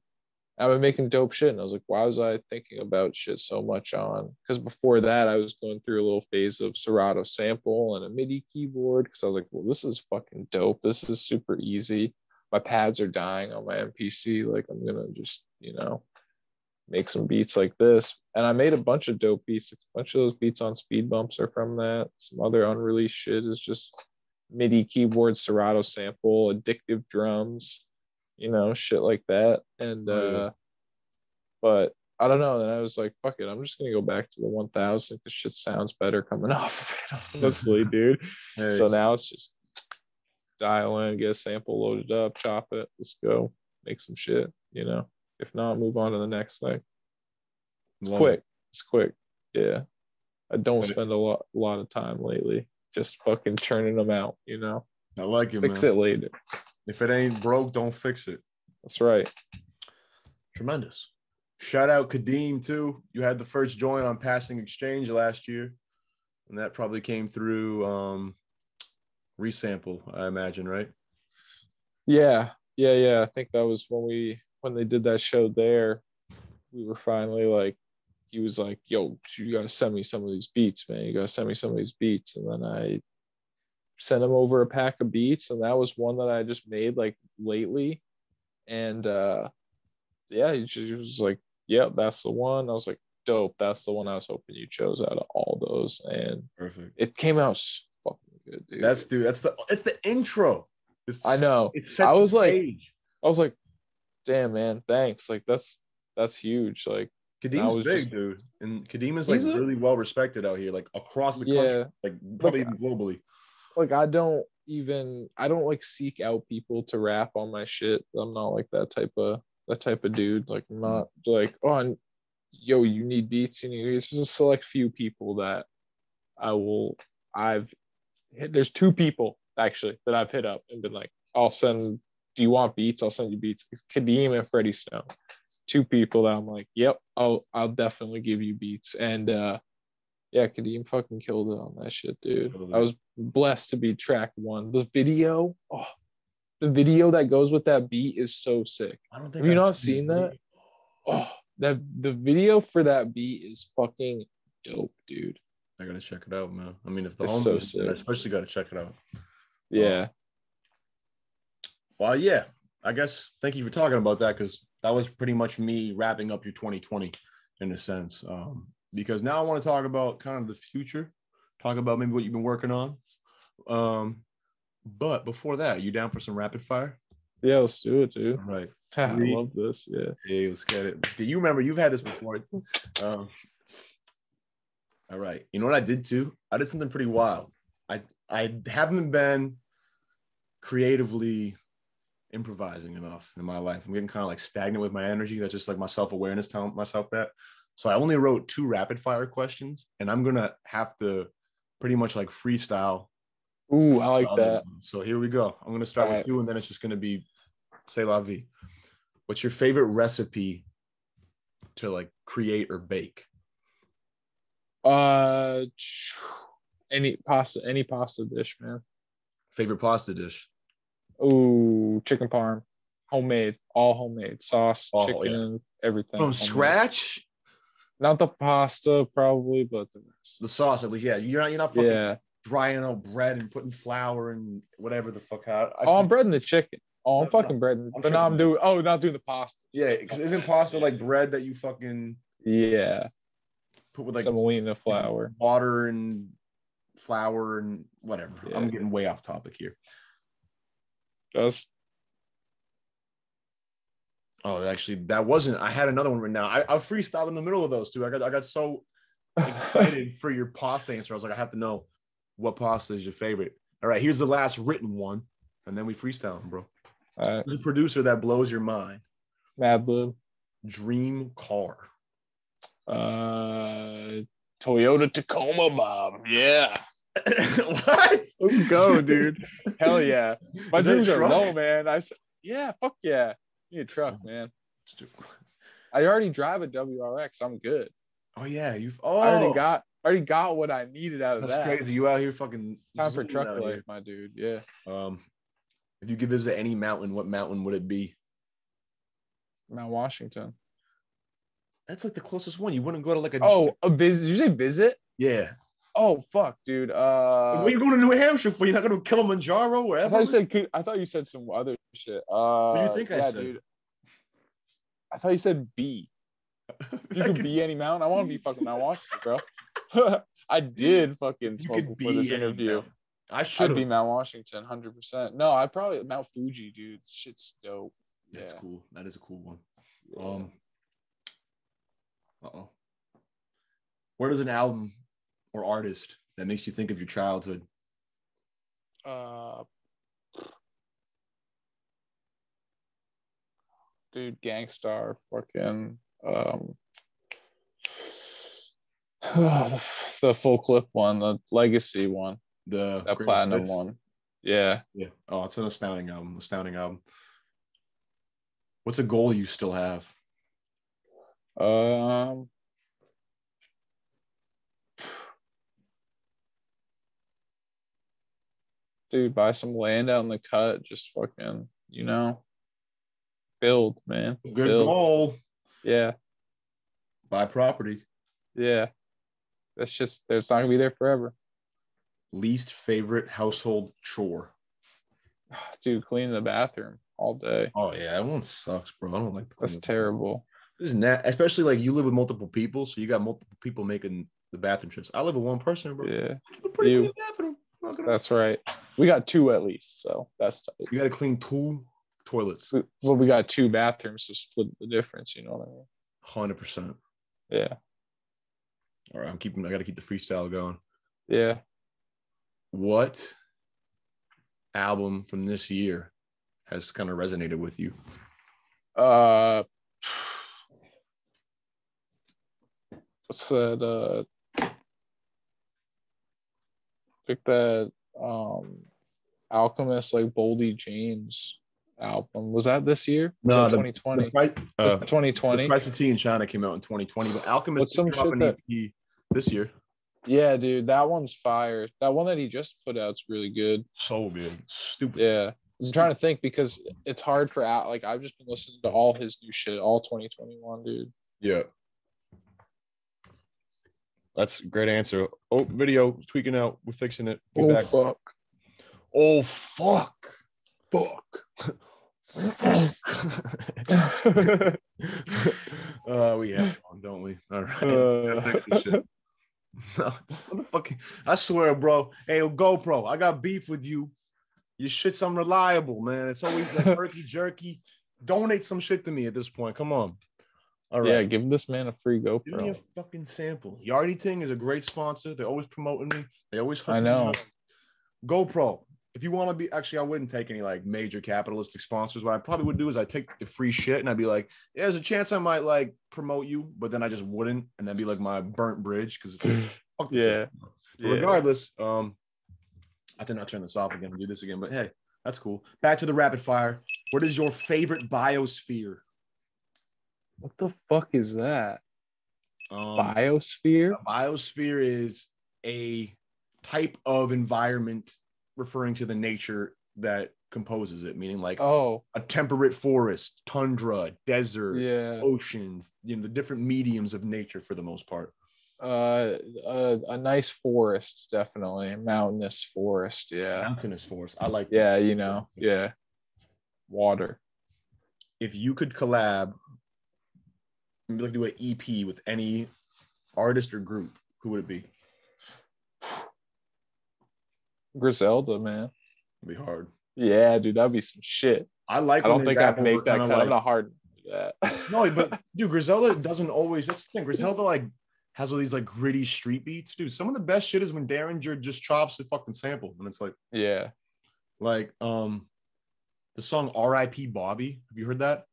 [SPEAKER 2] I've been making dope shit. And I was like, why was I thinking about shit so much on? Because before that, I was going through a little phase of Serato sample and a MIDI keyboard. Because I was like, well, this is fucking dope. This is super easy. My pads are dying on my MPC. Like, I'm going to just, you know, make some beats like this. And I made a bunch of dope beats. A bunch of those beats on speed bumps are from that. Some other unreleased shit is just MIDI keyboard, Serato sample, addictive drums you know, shit like that. And
[SPEAKER 1] Oh,
[SPEAKER 2] uh but I don't know. Then I was like, fuck it, I'm just gonna go back to the 1000 because shit sounds better coming off of it, honestly, dude.
[SPEAKER 1] Hey,
[SPEAKER 2] So now it's just dial in, get a sample loaded up, chop it, let's go, make some shit, you know. If not, move on to the next thing. It's
[SPEAKER 1] love
[SPEAKER 2] quick. It's quick. Yeah. I don't
[SPEAKER 1] it-
[SPEAKER 2] spend a lot a lot of time lately just fucking churning them out, you know.
[SPEAKER 1] I like it,
[SPEAKER 2] Fix
[SPEAKER 1] man.
[SPEAKER 2] it later.
[SPEAKER 1] If it ain't broke, don't fix it.
[SPEAKER 2] That's right.
[SPEAKER 1] Tremendous. Shout out Kadeem too. You had the first joint on Passing Exchange last year, and that probably came through um resample, I imagine, right?
[SPEAKER 2] Yeah, yeah, yeah. I think that was when we when they did that show there. We were finally like, he was like, "Yo, you gotta send me some of these beats, man. You gotta send me some of these beats." And then I sent him over a pack of beats, and that was one that I just made like lately. And uh yeah, he just he was like, "Yep, that's the one." I was like, "Dope, that's the one I was hoping you chose out of all those." And
[SPEAKER 1] Perfect.
[SPEAKER 2] it came out so fucking good, dude.
[SPEAKER 1] That's dude. That's the it's the intro. It's,
[SPEAKER 2] I know.
[SPEAKER 1] It sets
[SPEAKER 2] I was
[SPEAKER 1] the
[SPEAKER 2] like-
[SPEAKER 1] stage.
[SPEAKER 2] I was like, damn man, thanks. Like that's that's huge. Like
[SPEAKER 1] Kadeem's big,
[SPEAKER 2] just-
[SPEAKER 1] dude, and Kadeem is like really well respected out here, like across the country,
[SPEAKER 2] yeah,
[SPEAKER 1] like probably
[SPEAKER 2] Like,
[SPEAKER 1] even globally.
[SPEAKER 2] Like I don't even I don't like seek out people to rap on my shit. I'm not like that type of that type of dude. Like I'm not like oh yo you need beats. You need it's just a select few people that I will I've hit. There's two people actually that I've hit up and been like I'll send. Do you want beats? I'll send you beats. It's Kadeem and Freddie Stone. Two people that I'm like, yep, I'll I'll definitely give you beats. And uh yeah, Kadeem fucking killed it on that shit, dude.
[SPEAKER 1] It.
[SPEAKER 2] I was blessed to be track one. The video, oh, the video that goes with that beat is so sick.
[SPEAKER 1] I don't think
[SPEAKER 2] Have you
[SPEAKER 1] I've
[SPEAKER 2] not
[SPEAKER 1] seen
[SPEAKER 2] that? Oh, that the video for that beat is fucking dope, dude.
[SPEAKER 1] I gotta check it out, man. I mean, if the home,
[SPEAKER 2] so
[SPEAKER 1] I especially gotta check it out.
[SPEAKER 2] Yeah.
[SPEAKER 1] Well, yeah, I guess thank you for talking about that because that was pretty much me wrapping up your 2020 in a sense. Um, because now I want to talk about kind of the future, talk about maybe what you've been working on. Um, but before that, you down for some rapid fire?
[SPEAKER 2] Yeah, let's do it, dude.
[SPEAKER 1] All right.
[SPEAKER 2] I love this. Yeah.
[SPEAKER 1] Hey, let's get it. Do you remember you've had this before? Um, all right. You know what I did too? I did something pretty wild. I I haven't been creatively improvising enough in my life. I'm getting kind of like stagnant with my energy. That's just like my self-awareness telling myself that. So I only wrote two rapid fire questions, and I'm gonna have to pretty much like freestyle.
[SPEAKER 2] Ooh, I like that.
[SPEAKER 1] So here we go. I'm gonna start
[SPEAKER 2] All
[SPEAKER 1] with
[SPEAKER 2] right.
[SPEAKER 1] two, and then it's just gonna be say la vie. What's your favorite recipe to like create or bake?
[SPEAKER 2] Uh, any pasta, any pasta dish, man.
[SPEAKER 1] Favorite pasta dish?
[SPEAKER 2] Ooh, chicken parm, homemade, all homemade, sauce,
[SPEAKER 1] Oh,
[SPEAKER 2] chicken, everything.
[SPEAKER 1] From
[SPEAKER 2] homemade.
[SPEAKER 1] scratch?
[SPEAKER 2] Not the pasta, probably, but the rest.
[SPEAKER 1] The sauce, at least. Yeah, you're not you're not fucking
[SPEAKER 2] Yeah.
[SPEAKER 1] drying out bread and putting flour and whatever the fuck out. I
[SPEAKER 2] Oh, I'm breading the chicken. Oh, I'm
[SPEAKER 1] No, no,
[SPEAKER 2] fucking breading.
[SPEAKER 1] I'm
[SPEAKER 2] But now I'm doing. Oh, not doing the pasta.
[SPEAKER 1] yeah, because isn't pasta like bread that you fucking
[SPEAKER 2] Yeah,
[SPEAKER 1] put with like
[SPEAKER 2] semolina flour.
[SPEAKER 1] water and flour and whatever.
[SPEAKER 2] Yeah.
[SPEAKER 1] I'm getting way off topic here.
[SPEAKER 2] Just
[SPEAKER 1] Oh, actually, that wasn't. I had another one right now. I, I freestyled in the middle of those two. I got I got so excited for your pasta answer. I was like, I have to know what pasta is your favorite. All right, here's the last written one, and then we freestyle, bro.
[SPEAKER 2] uh,
[SPEAKER 1] Who's a producer that blows your mind?
[SPEAKER 2] Mad.
[SPEAKER 1] Dream car.
[SPEAKER 2] Uh, Toyota Tacoma, Bob. Yeah,
[SPEAKER 1] what?
[SPEAKER 2] let's go, dude. Hell yeah. My
[SPEAKER 1] Is that a
[SPEAKER 2] dreams are low, man. I said, yeah, fuck yeah. Need a truck, man. I already drive a WRX. I'm good.
[SPEAKER 1] Oh yeah, you've. Oh,
[SPEAKER 2] I already got. I already got what I needed out of
[SPEAKER 1] That's
[SPEAKER 2] that.
[SPEAKER 1] crazy. You out here fucking
[SPEAKER 2] Time for truck life,
[SPEAKER 1] here.
[SPEAKER 2] my dude. Yeah.
[SPEAKER 1] Um, if you could visit any mountain, what mountain would it be?
[SPEAKER 2] Mount Washington.
[SPEAKER 1] That's like the closest one. You wouldn't go to like a
[SPEAKER 2] Oh, a visit. You say visit?
[SPEAKER 1] yeah.
[SPEAKER 2] Oh fuck, dude. Uh,
[SPEAKER 1] what are you going to New Hampshire for? You're not going to Kilimanjaro or
[SPEAKER 2] I thought you said. I thought you said some other shit. Uh,
[SPEAKER 1] What'd you think I
[SPEAKER 2] yeah,
[SPEAKER 1] said?
[SPEAKER 2] dude. I thought you said B. You
[SPEAKER 1] I
[SPEAKER 2] could be any mountain. I want to be fucking Mount Washington, bro. I did fucking smoke before this interview.
[SPEAKER 1] mountain. I should
[SPEAKER 2] be. Mount Washington, hundred percent. No, I probably Mount Fuji, dude. Shit's dope.
[SPEAKER 1] That's
[SPEAKER 2] yeah.
[SPEAKER 1] cool. That is a cool one.
[SPEAKER 2] Yeah.
[SPEAKER 1] Um. Uh oh. Where does an album or artist that makes you think of your childhood?
[SPEAKER 2] Uh, dude, Gang Starr, fucking um, the, the full clip one, the legacy one,
[SPEAKER 1] The
[SPEAKER 2] that platinum one. Yeah.
[SPEAKER 1] Yeah. Oh, it's an astounding album. Astounding album. What's a goal you still have?
[SPEAKER 2] Um. Dude, buy some land out in the cut. Just fucking, you know, build, man.
[SPEAKER 1] Good
[SPEAKER 2] build.
[SPEAKER 1] goal.
[SPEAKER 2] Yeah,
[SPEAKER 1] Buy property.
[SPEAKER 2] yeah. That's just, it's not gonna be there forever.
[SPEAKER 1] Least favorite household chore.
[SPEAKER 2] Dude, clean the bathroom all day.
[SPEAKER 1] Oh yeah, that one sucks, bro. I don't like the
[SPEAKER 2] That's terrible.
[SPEAKER 1] Isn't that especially like you live with multiple people, so you got multiple people making the bathroom trips. I live with one person, bro.
[SPEAKER 2] Yeah,
[SPEAKER 1] Keep a pretty
[SPEAKER 2] You-
[SPEAKER 1] clean bathroom. Gonna-
[SPEAKER 2] that's right. We got two at least, so that's tight.
[SPEAKER 1] You got to clean two toilets.
[SPEAKER 2] We- Well, we got two bathrooms, so split the difference. You know what I mean?
[SPEAKER 1] Hundred percent.
[SPEAKER 2] Yeah,
[SPEAKER 1] All right, I'm keeping. I got to keep the freestyle going.
[SPEAKER 2] yeah.
[SPEAKER 1] What album from this year has kind of resonated with you?
[SPEAKER 2] Uh, what's that? Uh, like that um, Alchemist, like Boldy James album. Was that this year? Was
[SPEAKER 1] No,
[SPEAKER 2] 2020.
[SPEAKER 1] The price,
[SPEAKER 2] Was
[SPEAKER 1] uh,
[SPEAKER 2] 2020.
[SPEAKER 1] the price of tea in China came out in 2020, but Alchemist
[SPEAKER 2] some shit
[SPEAKER 1] an
[SPEAKER 2] that-
[SPEAKER 1] EP this year.
[SPEAKER 2] Yeah, dude, that one's fire. That one that he just put out's really good.
[SPEAKER 1] So good, stupid.
[SPEAKER 2] Yeah. I'm trying to think because it's hard for out. Like I've just been listening to all his new shit, all 2021, dude.
[SPEAKER 1] Yeah. That's a great answer. Oh, video tweaking out. We're fixing it. Be back.
[SPEAKER 2] fuck,
[SPEAKER 1] Oh fuck.
[SPEAKER 2] fuck.
[SPEAKER 1] uh, we have fun, don't we? All right.
[SPEAKER 2] Uh.
[SPEAKER 1] Fix this shit. No, motherfucking, I swear, bro. Hey, GoPro, I got beef with you. Your shit's unreliable, man. It's always like herky jerky. Donate some shit to me at this point. Come on. All
[SPEAKER 2] Yeah, give this man a free GoPro.
[SPEAKER 1] Give me a fucking sample. Yardie Ting is a great sponsor. They're always promoting me. They always hook
[SPEAKER 2] I know.
[SPEAKER 1] up. GoPro. If you want to be, actually, I wouldn't take any like major capitalistic sponsors. What I probably would do is I take the free shit and I'd be like, yeah, there's a chance I might like promote you, but then I just wouldn't, and then be like my burnt bridge because fuck this
[SPEAKER 2] Yeah.
[SPEAKER 1] shit. But Regardless, um, I did not turn this off again and do this again, but hey, that's cool. Back to the rapid fire. What is your favorite biosphere?
[SPEAKER 2] What the fuck is that?
[SPEAKER 1] Um,
[SPEAKER 2] Biosphere?
[SPEAKER 1] A biosphere is a type of environment referring to the nature that composes it, meaning like
[SPEAKER 2] Oh,
[SPEAKER 1] a temperate forest, tundra, desert,
[SPEAKER 2] yeah.
[SPEAKER 1] ocean, you know, the different mediums of nature for the most part.
[SPEAKER 2] Uh, a, a nice forest, definitely. A mountainous forest. Yeah.
[SPEAKER 1] Mountainous forest. I like that.
[SPEAKER 2] Yeah, you know. Yeah. Water.
[SPEAKER 1] If you could collab, like do an EP with any artist or group, who would it be?
[SPEAKER 2] Griselda, man.
[SPEAKER 1] It'd be hard.
[SPEAKER 2] Yeah, dude, that'd be some shit.
[SPEAKER 1] I like.
[SPEAKER 2] I don't think I'd make that kind. I'm
[SPEAKER 1] like-
[SPEAKER 2] not hard that.
[SPEAKER 1] No, but dude, Griselda doesn't always. That's the thing. Griselda like has all these like gritty street beats, dude. Some of the best shit is when Daringer just chops the fucking sample, and it's like,
[SPEAKER 2] yeah.
[SPEAKER 1] like um, the song "R.I.P. Bobby." Have you heard that?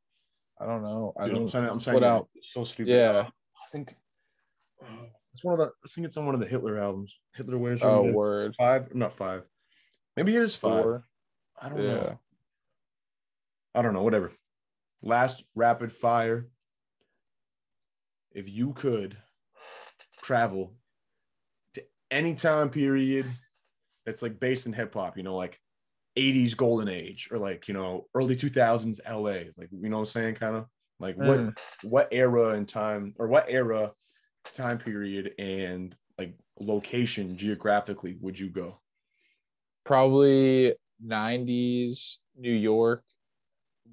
[SPEAKER 2] I don't know. I
[SPEAKER 1] Dude, I'm
[SPEAKER 2] don't
[SPEAKER 1] saying, I'm saying,
[SPEAKER 2] out.
[SPEAKER 1] so stupid.
[SPEAKER 2] Yeah.
[SPEAKER 1] I think uh, it's one of the. I think it's on one of the Hitler albums. Hitler wears
[SPEAKER 2] Oh, word.
[SPEAKER 1] five, not five. Maybe it is five.
[SPEAKER 2] Four.
[SPEAKER 1] I don't
[SPEAKER 2] Yeah.
[SPEAKER 1] know. I don't know. Whatever. Last rapid fire. If you could travel to any time period that's like based in hip hop, you know, like 80s golden age or like, you know, early 2000s LA. Like, you know what I'm saying? Kind of like what
[SPEAKER 2] Mm.
[SPEAKER 1] what era and time or what era, time period and like location geographically would you go?
[SPEAKER 2] Probably 90s New York,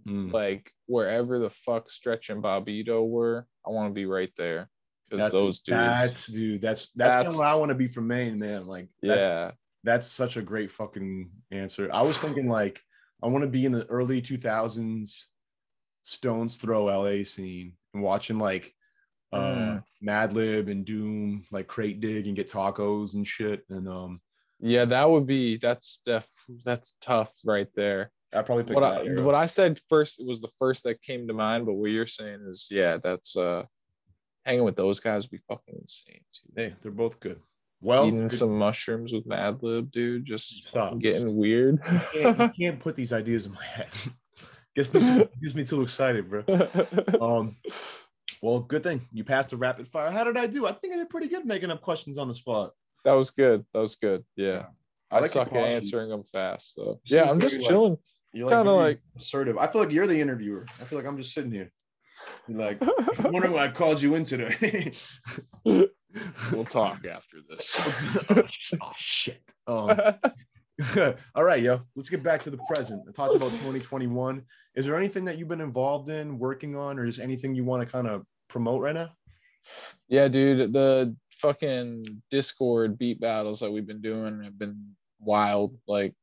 [SPEAKER 1] Mm.
[SPEAKER 2] like wherever the fuck Stretch and Bobbito were. I want to be right there because those dudes.
[SPEAKER 1] that's dude, that's that's, kind of what I want to be from Maine, man. Like that's
[SPEAKER 2] yeah.
[SPEAKER 1] That's such a great fucking answer. I was thinking like I want to be in the early 2000s Stones Throw LA scene and watching like uh
[SPEAKER 2] Mm.
[SPEAKER 1] Madlib and Doom like crate dig and get tacos and shit. And um
[SPEAKER 2] Yeah, that would be that's def that's tough right there.
[SPEAKER 1] I'd probably pick
[SPEAKER 2] What
[SPEAKER 1] that
[SPEAKER 2] I
[SPEAKER 1] era.
[SPEAKER 2] what I said first was the first that came to mind, but what you're saying is yeah, that's uh hanging with those guys would be fucking insane too.
[SPEAKER 1] hey, they're both good. Well,
[SPEAKER 2] Eating
[SPEAKER 1] good-
[SPEAKER 2] some mushrooms with Madlib, dude, just
[SPEAKER 1] Stop.
[SPEAKER 2] fucking getting weird.
[SPEAKER 1] you can't, you can't put these ideas in my head. gets me too, gets me too excited, bro. Um, well, good thing you passed the rapid fire. How did I do? I think I did pretty good making up questions on the spot.
[SPEAKER 2] that was good. That was good. Yeah.
[SPEAKER 1] I
[SPEAKER 2] I,
[SPEAKER 1] like your
[SPEAKER 2] suck at answering them fast though.
[SPEAKER 1] You
[SPEAKER 2] Yeah, I'm just
[SPEAKER 1] very, like-
[SPEAKER 2] chilling.
[SPEAKER 1] You're
[SPEAKER 2] Kinda like-
[SPEAKER 1] assertive. I feel like you're the interviewer. I feel like I'm just sitting here. You're like, I'm wondering why I called you in today.
[SPEAKER 2] We'll talk after this.
[SPEAKER 1] oh, oh, shit. Um, all right, yo. Let's get back to the present. I talked about 2021. Is there anything that you've been involved in, working on, or is anything you want to kind of promote right now?
[SPEAKER 2] Yeah, dude, the fucking Discord beat battles that we've been doing have been wild, like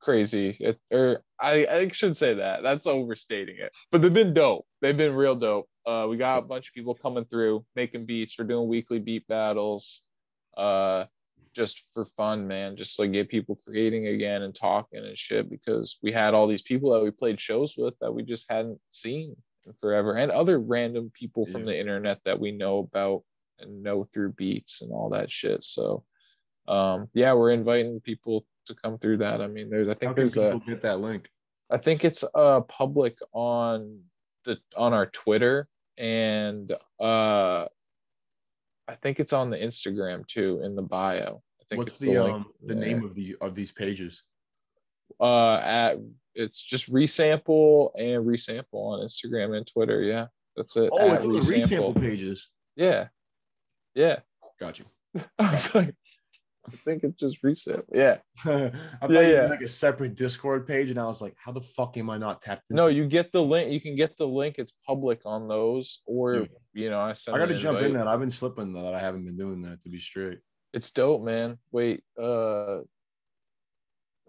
[SPEAKER 2] crazy. It, or I, I should say that. That's overstating it. But they've been dope. They've been real dope. Uh, we got a bunch of people coming through, making beats. We're doing weekly beat battles. Uh, just for fun, man. Just like get people creating again and talking and shit because we had all these people that we played shows with that we just hadn't seen in forever and other random people from the internet that we know about and know through beats and all that shit. So um yeah, we're inviting people to come through that. I mean, there's I think there's a
[SPEAKER 1] get that link?
[SPEAKER 2] I think it's uh public on the on our Twitter and uh I think it's on the Instagram too in the bio. I think
[SPEAKER 1] What's
[SPEAKER 2] it's
[SPEAKER 1] the,
[SPEAKER 2] link
[SPEAKER 1] um the
[SPEAKER 2] there.
[SPEAKER 1] name of the of these pages?
[SPEAKER 2] uh at it's just resample and resample on Instagram and Twitter. Yeah. That's it.
[SPEAKER 1] Oh, it's on the resample pages.
[SPEAKER 2] Yeah. Yeah.
[SPEAKER 1] Got you.
[SPEAKER 2] I was like, I think it's just reset. Yeah.
[SPEAKER 1] I thought
[SPEAKER 2] Yeah,
[SPEAKER 1] you
[SPEAKER 2] yeah.
[SPEAKER 1] had like a separate Discord page, and I was like, "How the fuck am I not tapped into?"
[SPEAKER 2] No, you get the link. You can get the link. It's public on those, or
[SPEAKER 1] Yeah.
[SPEAKER 2] you know, I send.
[SPEAKER 1] I got to jump in that. I've been slipping that. I haven't been doing that to be straight.
[SPEAKER 2] It's dope, man. Wait, uh,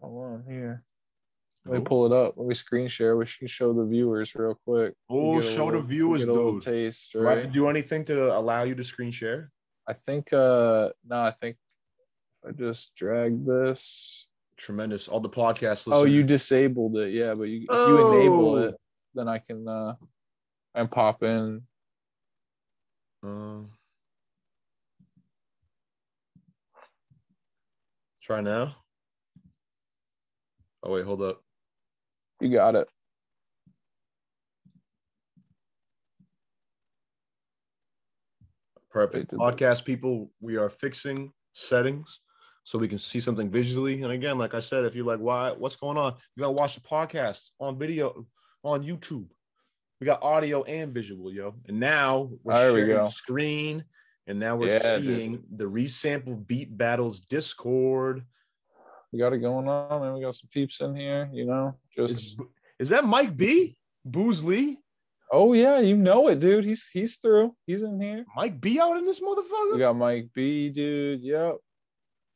[SPEAKER 2] hold on here. Let me pull it up. Let me screen share. We should show the viewers real quick.
[SPEAKER 1] Oh, show the
[SPEAKER 2] little- we
[SPEAKER 1] viewers,
[SPEAKER 2] get a little
[SPEAKER 1] dude.
[SPEAKER 2] taste,
[SPEAKER 1] Do I have to do anything to allow you to screen share?
[SPEAKER 2] I think. Uh, no, I think I just drag this.
[SPEAKER 1] Tremendous. All the podcast
[SPEAKER 2] Oh, you disabled it. Yeah, but you, if you enable
[SPEAKER 1] Oh.
[SPEAKER 2] it, then I can. Uh, and pop in.
[SPEAKER 1] Uh, try now. Oh wait, hold up.
[SPEAKER 2] You got it.
[SPEAKER 1] Perfect. Podcast people, we are fixing settings so we can see something visually. And again, like I said, if you're like, why, what's going on? You gotta watch the podcast on video on YouTube. We got audio and visual, yo. And now we're
[SPEAKER 2] There we
[SPEAKER 1] sharing
[SPEAKER 2] go.
[SPEAKER 1] screen, and now we're
[SPEAKER 2] Yeah, dude.
[SPEAKER 1] seeing the resample beat battles Discord.
[SPEAKER 2] We got it going on, and we got some peeps in here. You know, just.
[SPEAKER 1] Is, is that Mike B? Booze Lee?
[SPEAKER 2] Oh yeah, you know it, dude. He's he's through. He's in here.
[SPEAKER 1] Mike B out in this motherfucker?
[SPEAKER 2] We got Mike B, dude. Yep,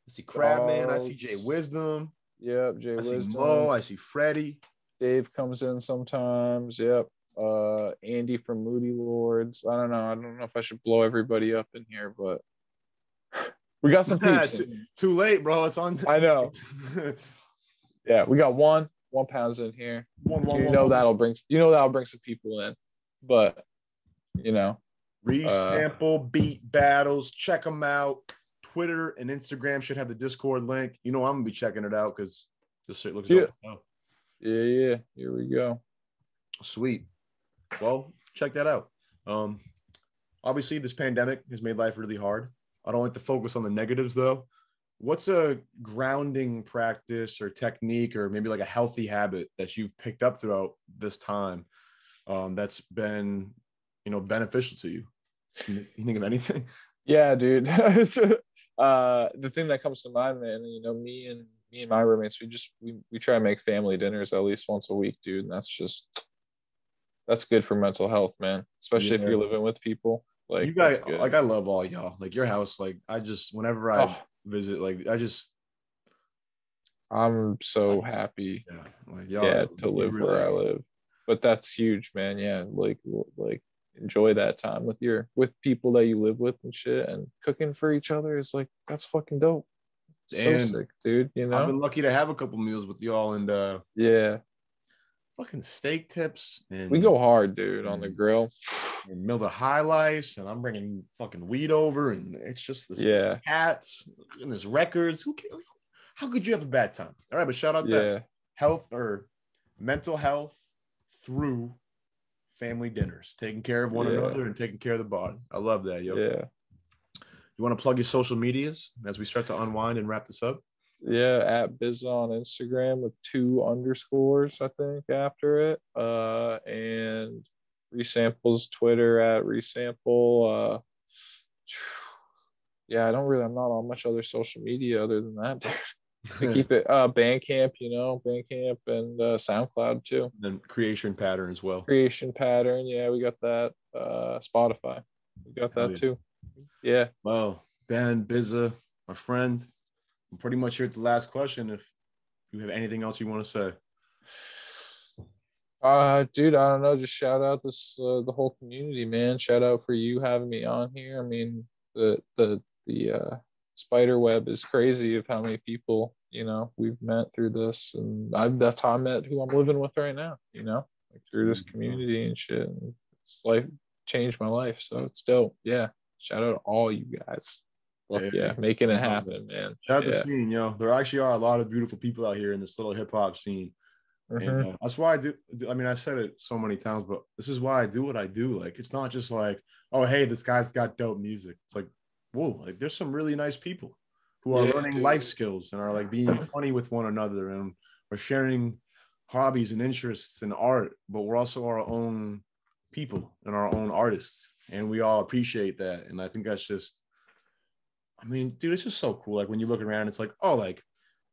[SPEAKER 1] I see Crabman. I see Jay Wisdom.
[SPEAKER 2] yep. Jay
[SPEAKER 1] I see
[SPEAKER 2] Wisdom.
[SPEAKER 1] Mo. I see Freddie.
[SPEAKER 2] Dave comes in sometimes. Yep. Uh, Andy from Moody Lords. I don't know. I don't know if I should blow everybody up in here, but we got some peeps. in here.
[SPEAKER 1] Too late, bro. It's on.
[SPEAKER 2] I know. Yeah, we got one. One pounds in here.
[SPEAKER 1] one, one,
[SPEAKER 2] You
[SPEAKER 1] one,
[SPEAKER 2] know
[SPEAKER 1] one.
[SPEAKER 2] that'll bring. You know that'll bring some people in, but you know.
[SPEAKER 1] Resample beat battles. Check them out. Twitter and Instagram should have the Discord link. You know I'm gonna be checking it out because this shit looks
[SPEAKER 2] Yeah.
[SPEAKER 1] dope.
[SPEAKER 2] Yeah, yeah. Here we go.
[SPEAKER 1] sweet. Well, check that out. Um, obviously this pandemic has made life really hard. I don't like to focus on the negatives though. what's a grounding practice or technique or maybe like a healthy habit that you've picked up throughout this time um, that's been you know beneficial to you Can you think of anything
[SPEAKER 2] yeah dude uh the thing that comes to mind man you know me and me and my roommates we just we, we try to make family dinners at least once a week dude and that's just that's good for mental health man especially
[SPEAKER 1] Yeah.
[SPEAKER 2] if you're living with people like
[SPEAKER 1] you guys like i love all y'all like your house like i just whenever i
[SPEAKER 2] Oh,
[SPEAKER 1] visit like i just
[SPEAKER 2] i'm so happy
[SPEAKER 1] yeah like y'all
[SPEAKER 2] yeah to live
[SPEAKER 1] really
[SPEAKER 2] where i live but that's huge man yeah like like enjoy that time with your with people that you live with and shit and cooking for each other is like that's fucking dope. So
[SPEAKER 1] And
[SPEAKER 2] sick dude you know, i've
[SPEAKER 1] been lucky to have a couple meals with y'all and uh
[SPEAKER 2] yeah.
[SPEAKER 1] fucking steak tips and
[SPEAKER 2] we go hard dude on the grill.
[SPEAKER 1] and Mill the high life, and I'm bringing fucking weed over, and it's just this
[SPEAKER 2] yeah.
[SPEAKER 1] cats and this records. Who can, how could you have a bad time? All right, but shout out that
[SPEAKER 2] yeah.
[SPEAKER 1] health or mental health through family dinners, taking care of one
[SPEAKER 2] Yeah.
[SPEAKER 1] another and taking care of the body. I love that, yo.
[SPEAKER 2] yeah
[SPEAKER 1] You want to plug your social medias as we start to unwind and wrap this up?
[SPEAKER 2] yeah at biz on instagram with two underscores i think after it uh and resamples twitter at resample uh yeah i don't really i'm not on much other social media other than that I keep it uh bandcamp you know bandcamp and uh soundcloud too
[SPEAKER 1] And creation pattern as well.
[SPEAKER 2] creation pattern yeah we got that uh spotify we got
[SPEAKER 1] Hell
[SPEAKER 2] that
[SPEAKER 1] yeah.
[SPEAKER 2] too yeah
[SPEAKER 1] Well, Ben BZA, my friend, I'm pretty much here at the last question. If you have anything else you want to say.
[SPEAKER 2] Uh, dude, I don't know. Just shout out this uh, the whole community, man. Shout out for you having me on here. I mean, the the the uh, spider web is crazy of how many people you know we've met through this, and I that's how I met who I'm living with right now. You know, like through this community and shit. And it's like changed my life, so it's dope. Yeah, shout out to all you guys. Fuck
[SPEAKER 1] Yeah.
[SPEAKER 2] yeah, making it happen, man.
[SPEAKER 1] Shout out
[SPEAKER 2] yeah.
[SPEAKER 1] to scene, yo. There actually are a lot of beautiful people out here in this little hip hop scene.
[SPEAKER 2] Mhm.
[SPEAKER 1] And uh, that's why I do. I mean, I've said it so many times, but this is why I do what I do. Like, it's not just like, oh, hey, this guy's got dope music. It's like, whoa, like there's some really nice people who are
[SPEAKER 2] Yeah,
[SPEAKER 1] learning
[SPEAKER 2] dude.
[SPEAKER 1] life skills and are like being funny with one another and are sharing hobbies and interests in art. But we're also our own people and our own artists, and we all appreciate that. And I think that's just, I mean, dude, it's just so cool. Like when you look around, it's like, oh, like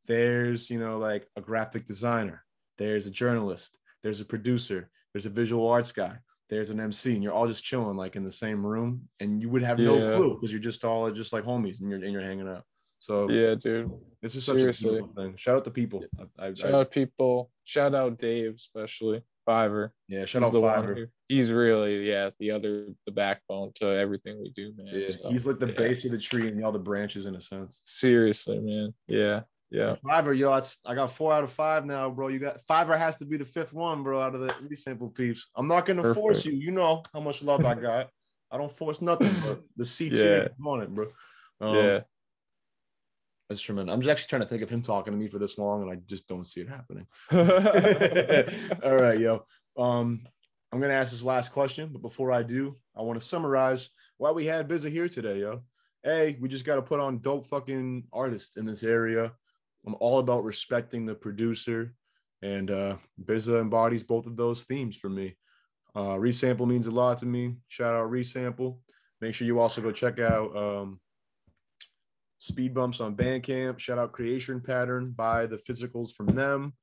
[SPEAKER 1] there's you know like a graphic designer there's a journalist there's a producer there's a visual arts guy there's an mc and you're all just chilling like in the same room and you would have no clue because you're just all just like homies and you're and you're hanging out so
[SPEAKER 2] Yeah, dude.
[SPEAKER 1] this is such
[SPEAKER 2] seriously.
[SPEAKER 1] a beautiful thing shout out to people I, I,
[SPEAKER 2] Shout
[SPEAKER 1] I-
[SPEAKER 2] out people. Shout out Dave, especially Fiverr.
[SPEAKER 1] yeah shout
[SPEAKER 2] He's
[SPEAKER 1] out
[SPEAKER 2] the one
[SPEAKER 1] Fiverr.
[SPEAKER 2] who- he's really yeah the other the backbone to everything we do, man.
[SPEAKER 1] yeah
[SPEAKER 2] So,
[SPEAKER 1] he's like the
[SPEAKER 2] yeah.
[SPEAKER 1] base of the tree and all the branches in a sense
[SPEAKER 2] Seriously, man. Yeah, yeah.
[SPEAKER 1] Fiverr, yo, it's, I got four out of five now, bro. You got Fiverr has to be the fifth one, bro, out of the resample peeps. I'm not gonna force you. You know how much love I got. I don't force nothing, but the seats here if you want it, bro. Um,
[SPEAKER 2] yeah.
[SPEAKER 1] That's tremendous. I'm just actually trying to think of him talking to me for this long, and I just don't see it happening. All right, yo. Um, I'm gonna ask this last question, but before I do, I want to summarize why we had BZA here today, yo. A, we just got to put on dope fucking artists in this area. I'm all about respecting the producer, and uh, BZA embodies both of those themes for me. Uh, resample means a lot to me. Shout out resample. Make sure you also go check out um, Speed Bumps on Bandcamp. Shout out Creation Pattern. Buy the physicals from them.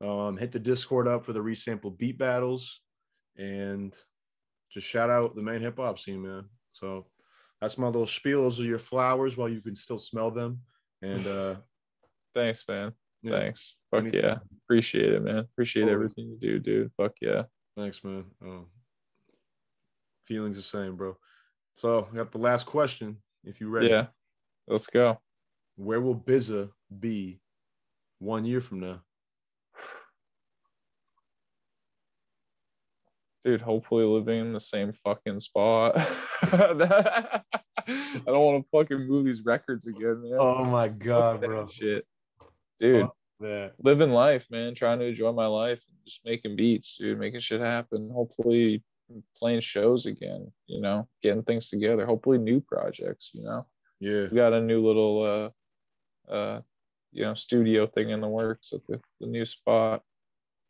[SPEAKER 1] Um, hit the Discord up for the resample beat battles, and just shout out the Maine hip hop scene, man. So that's my little spiel. Those are your flowers while you can still smell them. And uh,
[SPEAKER 2] Thanks, man.
[SPEAKER 1] yeah,
[SPEAKER 2] Thanks. Fuck
[SPEAKER 1] Anytime.
[SPEAKER 2] yeah. Appreciate it, man. Appreciate
[SPEAKER 1] Always.
[SPEAKER 2] everything you do, dude. Fuck yeah.
[SPEAKER 1] thanks, man. Um, feelings the same, bro. So I got the last question. If you ready,
[SPEAKER 2] Yeah. Let's go.
[SPEAKER 1] where will BZA be one year from now?
[SPEAKER 2] Dude, hopefully living in the same fucking spot. I don't want to fucking move these records again, man.
[SPEAKER 1] Oh my God, bro.
[SPEAKER 2] Shit. Dude,
[SPEAKER 1] That
[SPEAKER 2] living life, man. Trying to enjoy my life and just making beats, dude, making shit happen. Hopefully playing shows again, you know, getting things together. Hopefully new projects, you know.
[SPEAKER 1] Yeah.
[SPEAKER 2] We got a new little uh uh, you know, studio thing in the works at the, the new spot.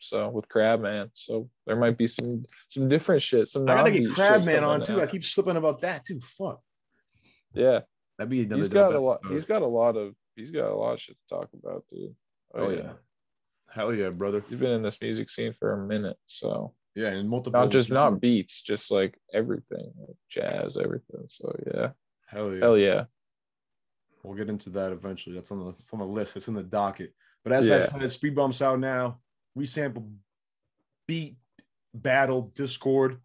[SPEAKER 2] So with Crabman, so there might be some some different shit. Some
[SPEAKER 1] I gotta get Crabman on
[SPEAKER 2] coming
[SPEAKER 1] too. I keep slipping about that too. Fuck.
[SPEAKER 2] Yeah,
[SPEAKER 1] That'd be another
[SPEAKER 2] he's
[SPEAKER 1] dope
[SPEAKER 2] got a lot.
[SPEAKER 1] episode.
[SPEAKER 2] He's got a lot of. He's got a lot of shit to talk about, dude.
[SPEAKER 1] Oh yeah. Hell yeah, brother.
[SPEAKER 2] You've been in this music scene for a minute, so
[SPEAKER 1] Yeah, and multiple.
[SPEAKER 2] not just not beats, just like everything, like jazz, everything. So yeah,
[SPEAKER 1] Hell yeah.
[SPEAKER 2] hell yeah.
[SPEAKER 1] We'll get into that eventually. That's on the it's on the list. It's in the docket. But as I said, speed bumps out now. Resample, beat, battle, Discord.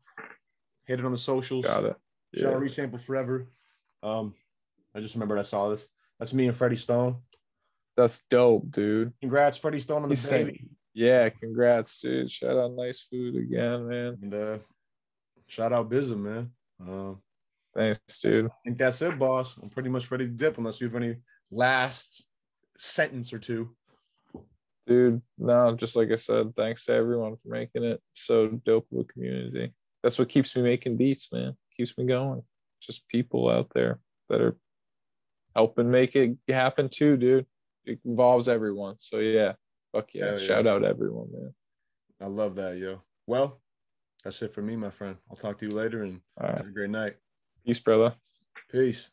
[SPEAKER 1] Hit it on the socials.
[SPEAKER 2] Got it.
[SPEAKER 1] Shout
[SPEAKER 2] Yeah.
[SPEAKER 1] out Resample forever. Um, I just remembered I saw this. That's me and Freddie Stone.
[SPEAKER 2] That's dope, dude.
[SPEAKER 1] Congrats, Freddie Stone on the
[SPEAKER 2] He said-
[SPEAKER 1] baby.
[SPEAKER 2] Yeah, congrats, dude. Shout out nice food again, man.
[SPEAKER 1] And uh, shout out Bizm, man. Um,
[SPEAKER 2] Thanks, dude.
[SPEAKER 1] I think that's it, boss. I'm pretty much ready to dip unless you have any last sentence or two.
[SPEAKER 2] Dude, no, just like I said, thanks to everyone for making it so dope of a community. That's what keeps me making beats, man. Keeps me going. Just people out there that are helping make it happen too, dude. It involves everyone. So yeah, fuck yeah.
[SPEAKER 1] Yeah.
[SPEAKER 2] Shout out everyone, man.
[SPEAKER 1] I love that, yo. Well, that's it for me, my friend. I'll talk to you later and
[SPEAKER 2] right.
[SPEAKER 1] have a great night.
[SPEAKER 2] Peace, brother.
[SPEAKER 1] Peace.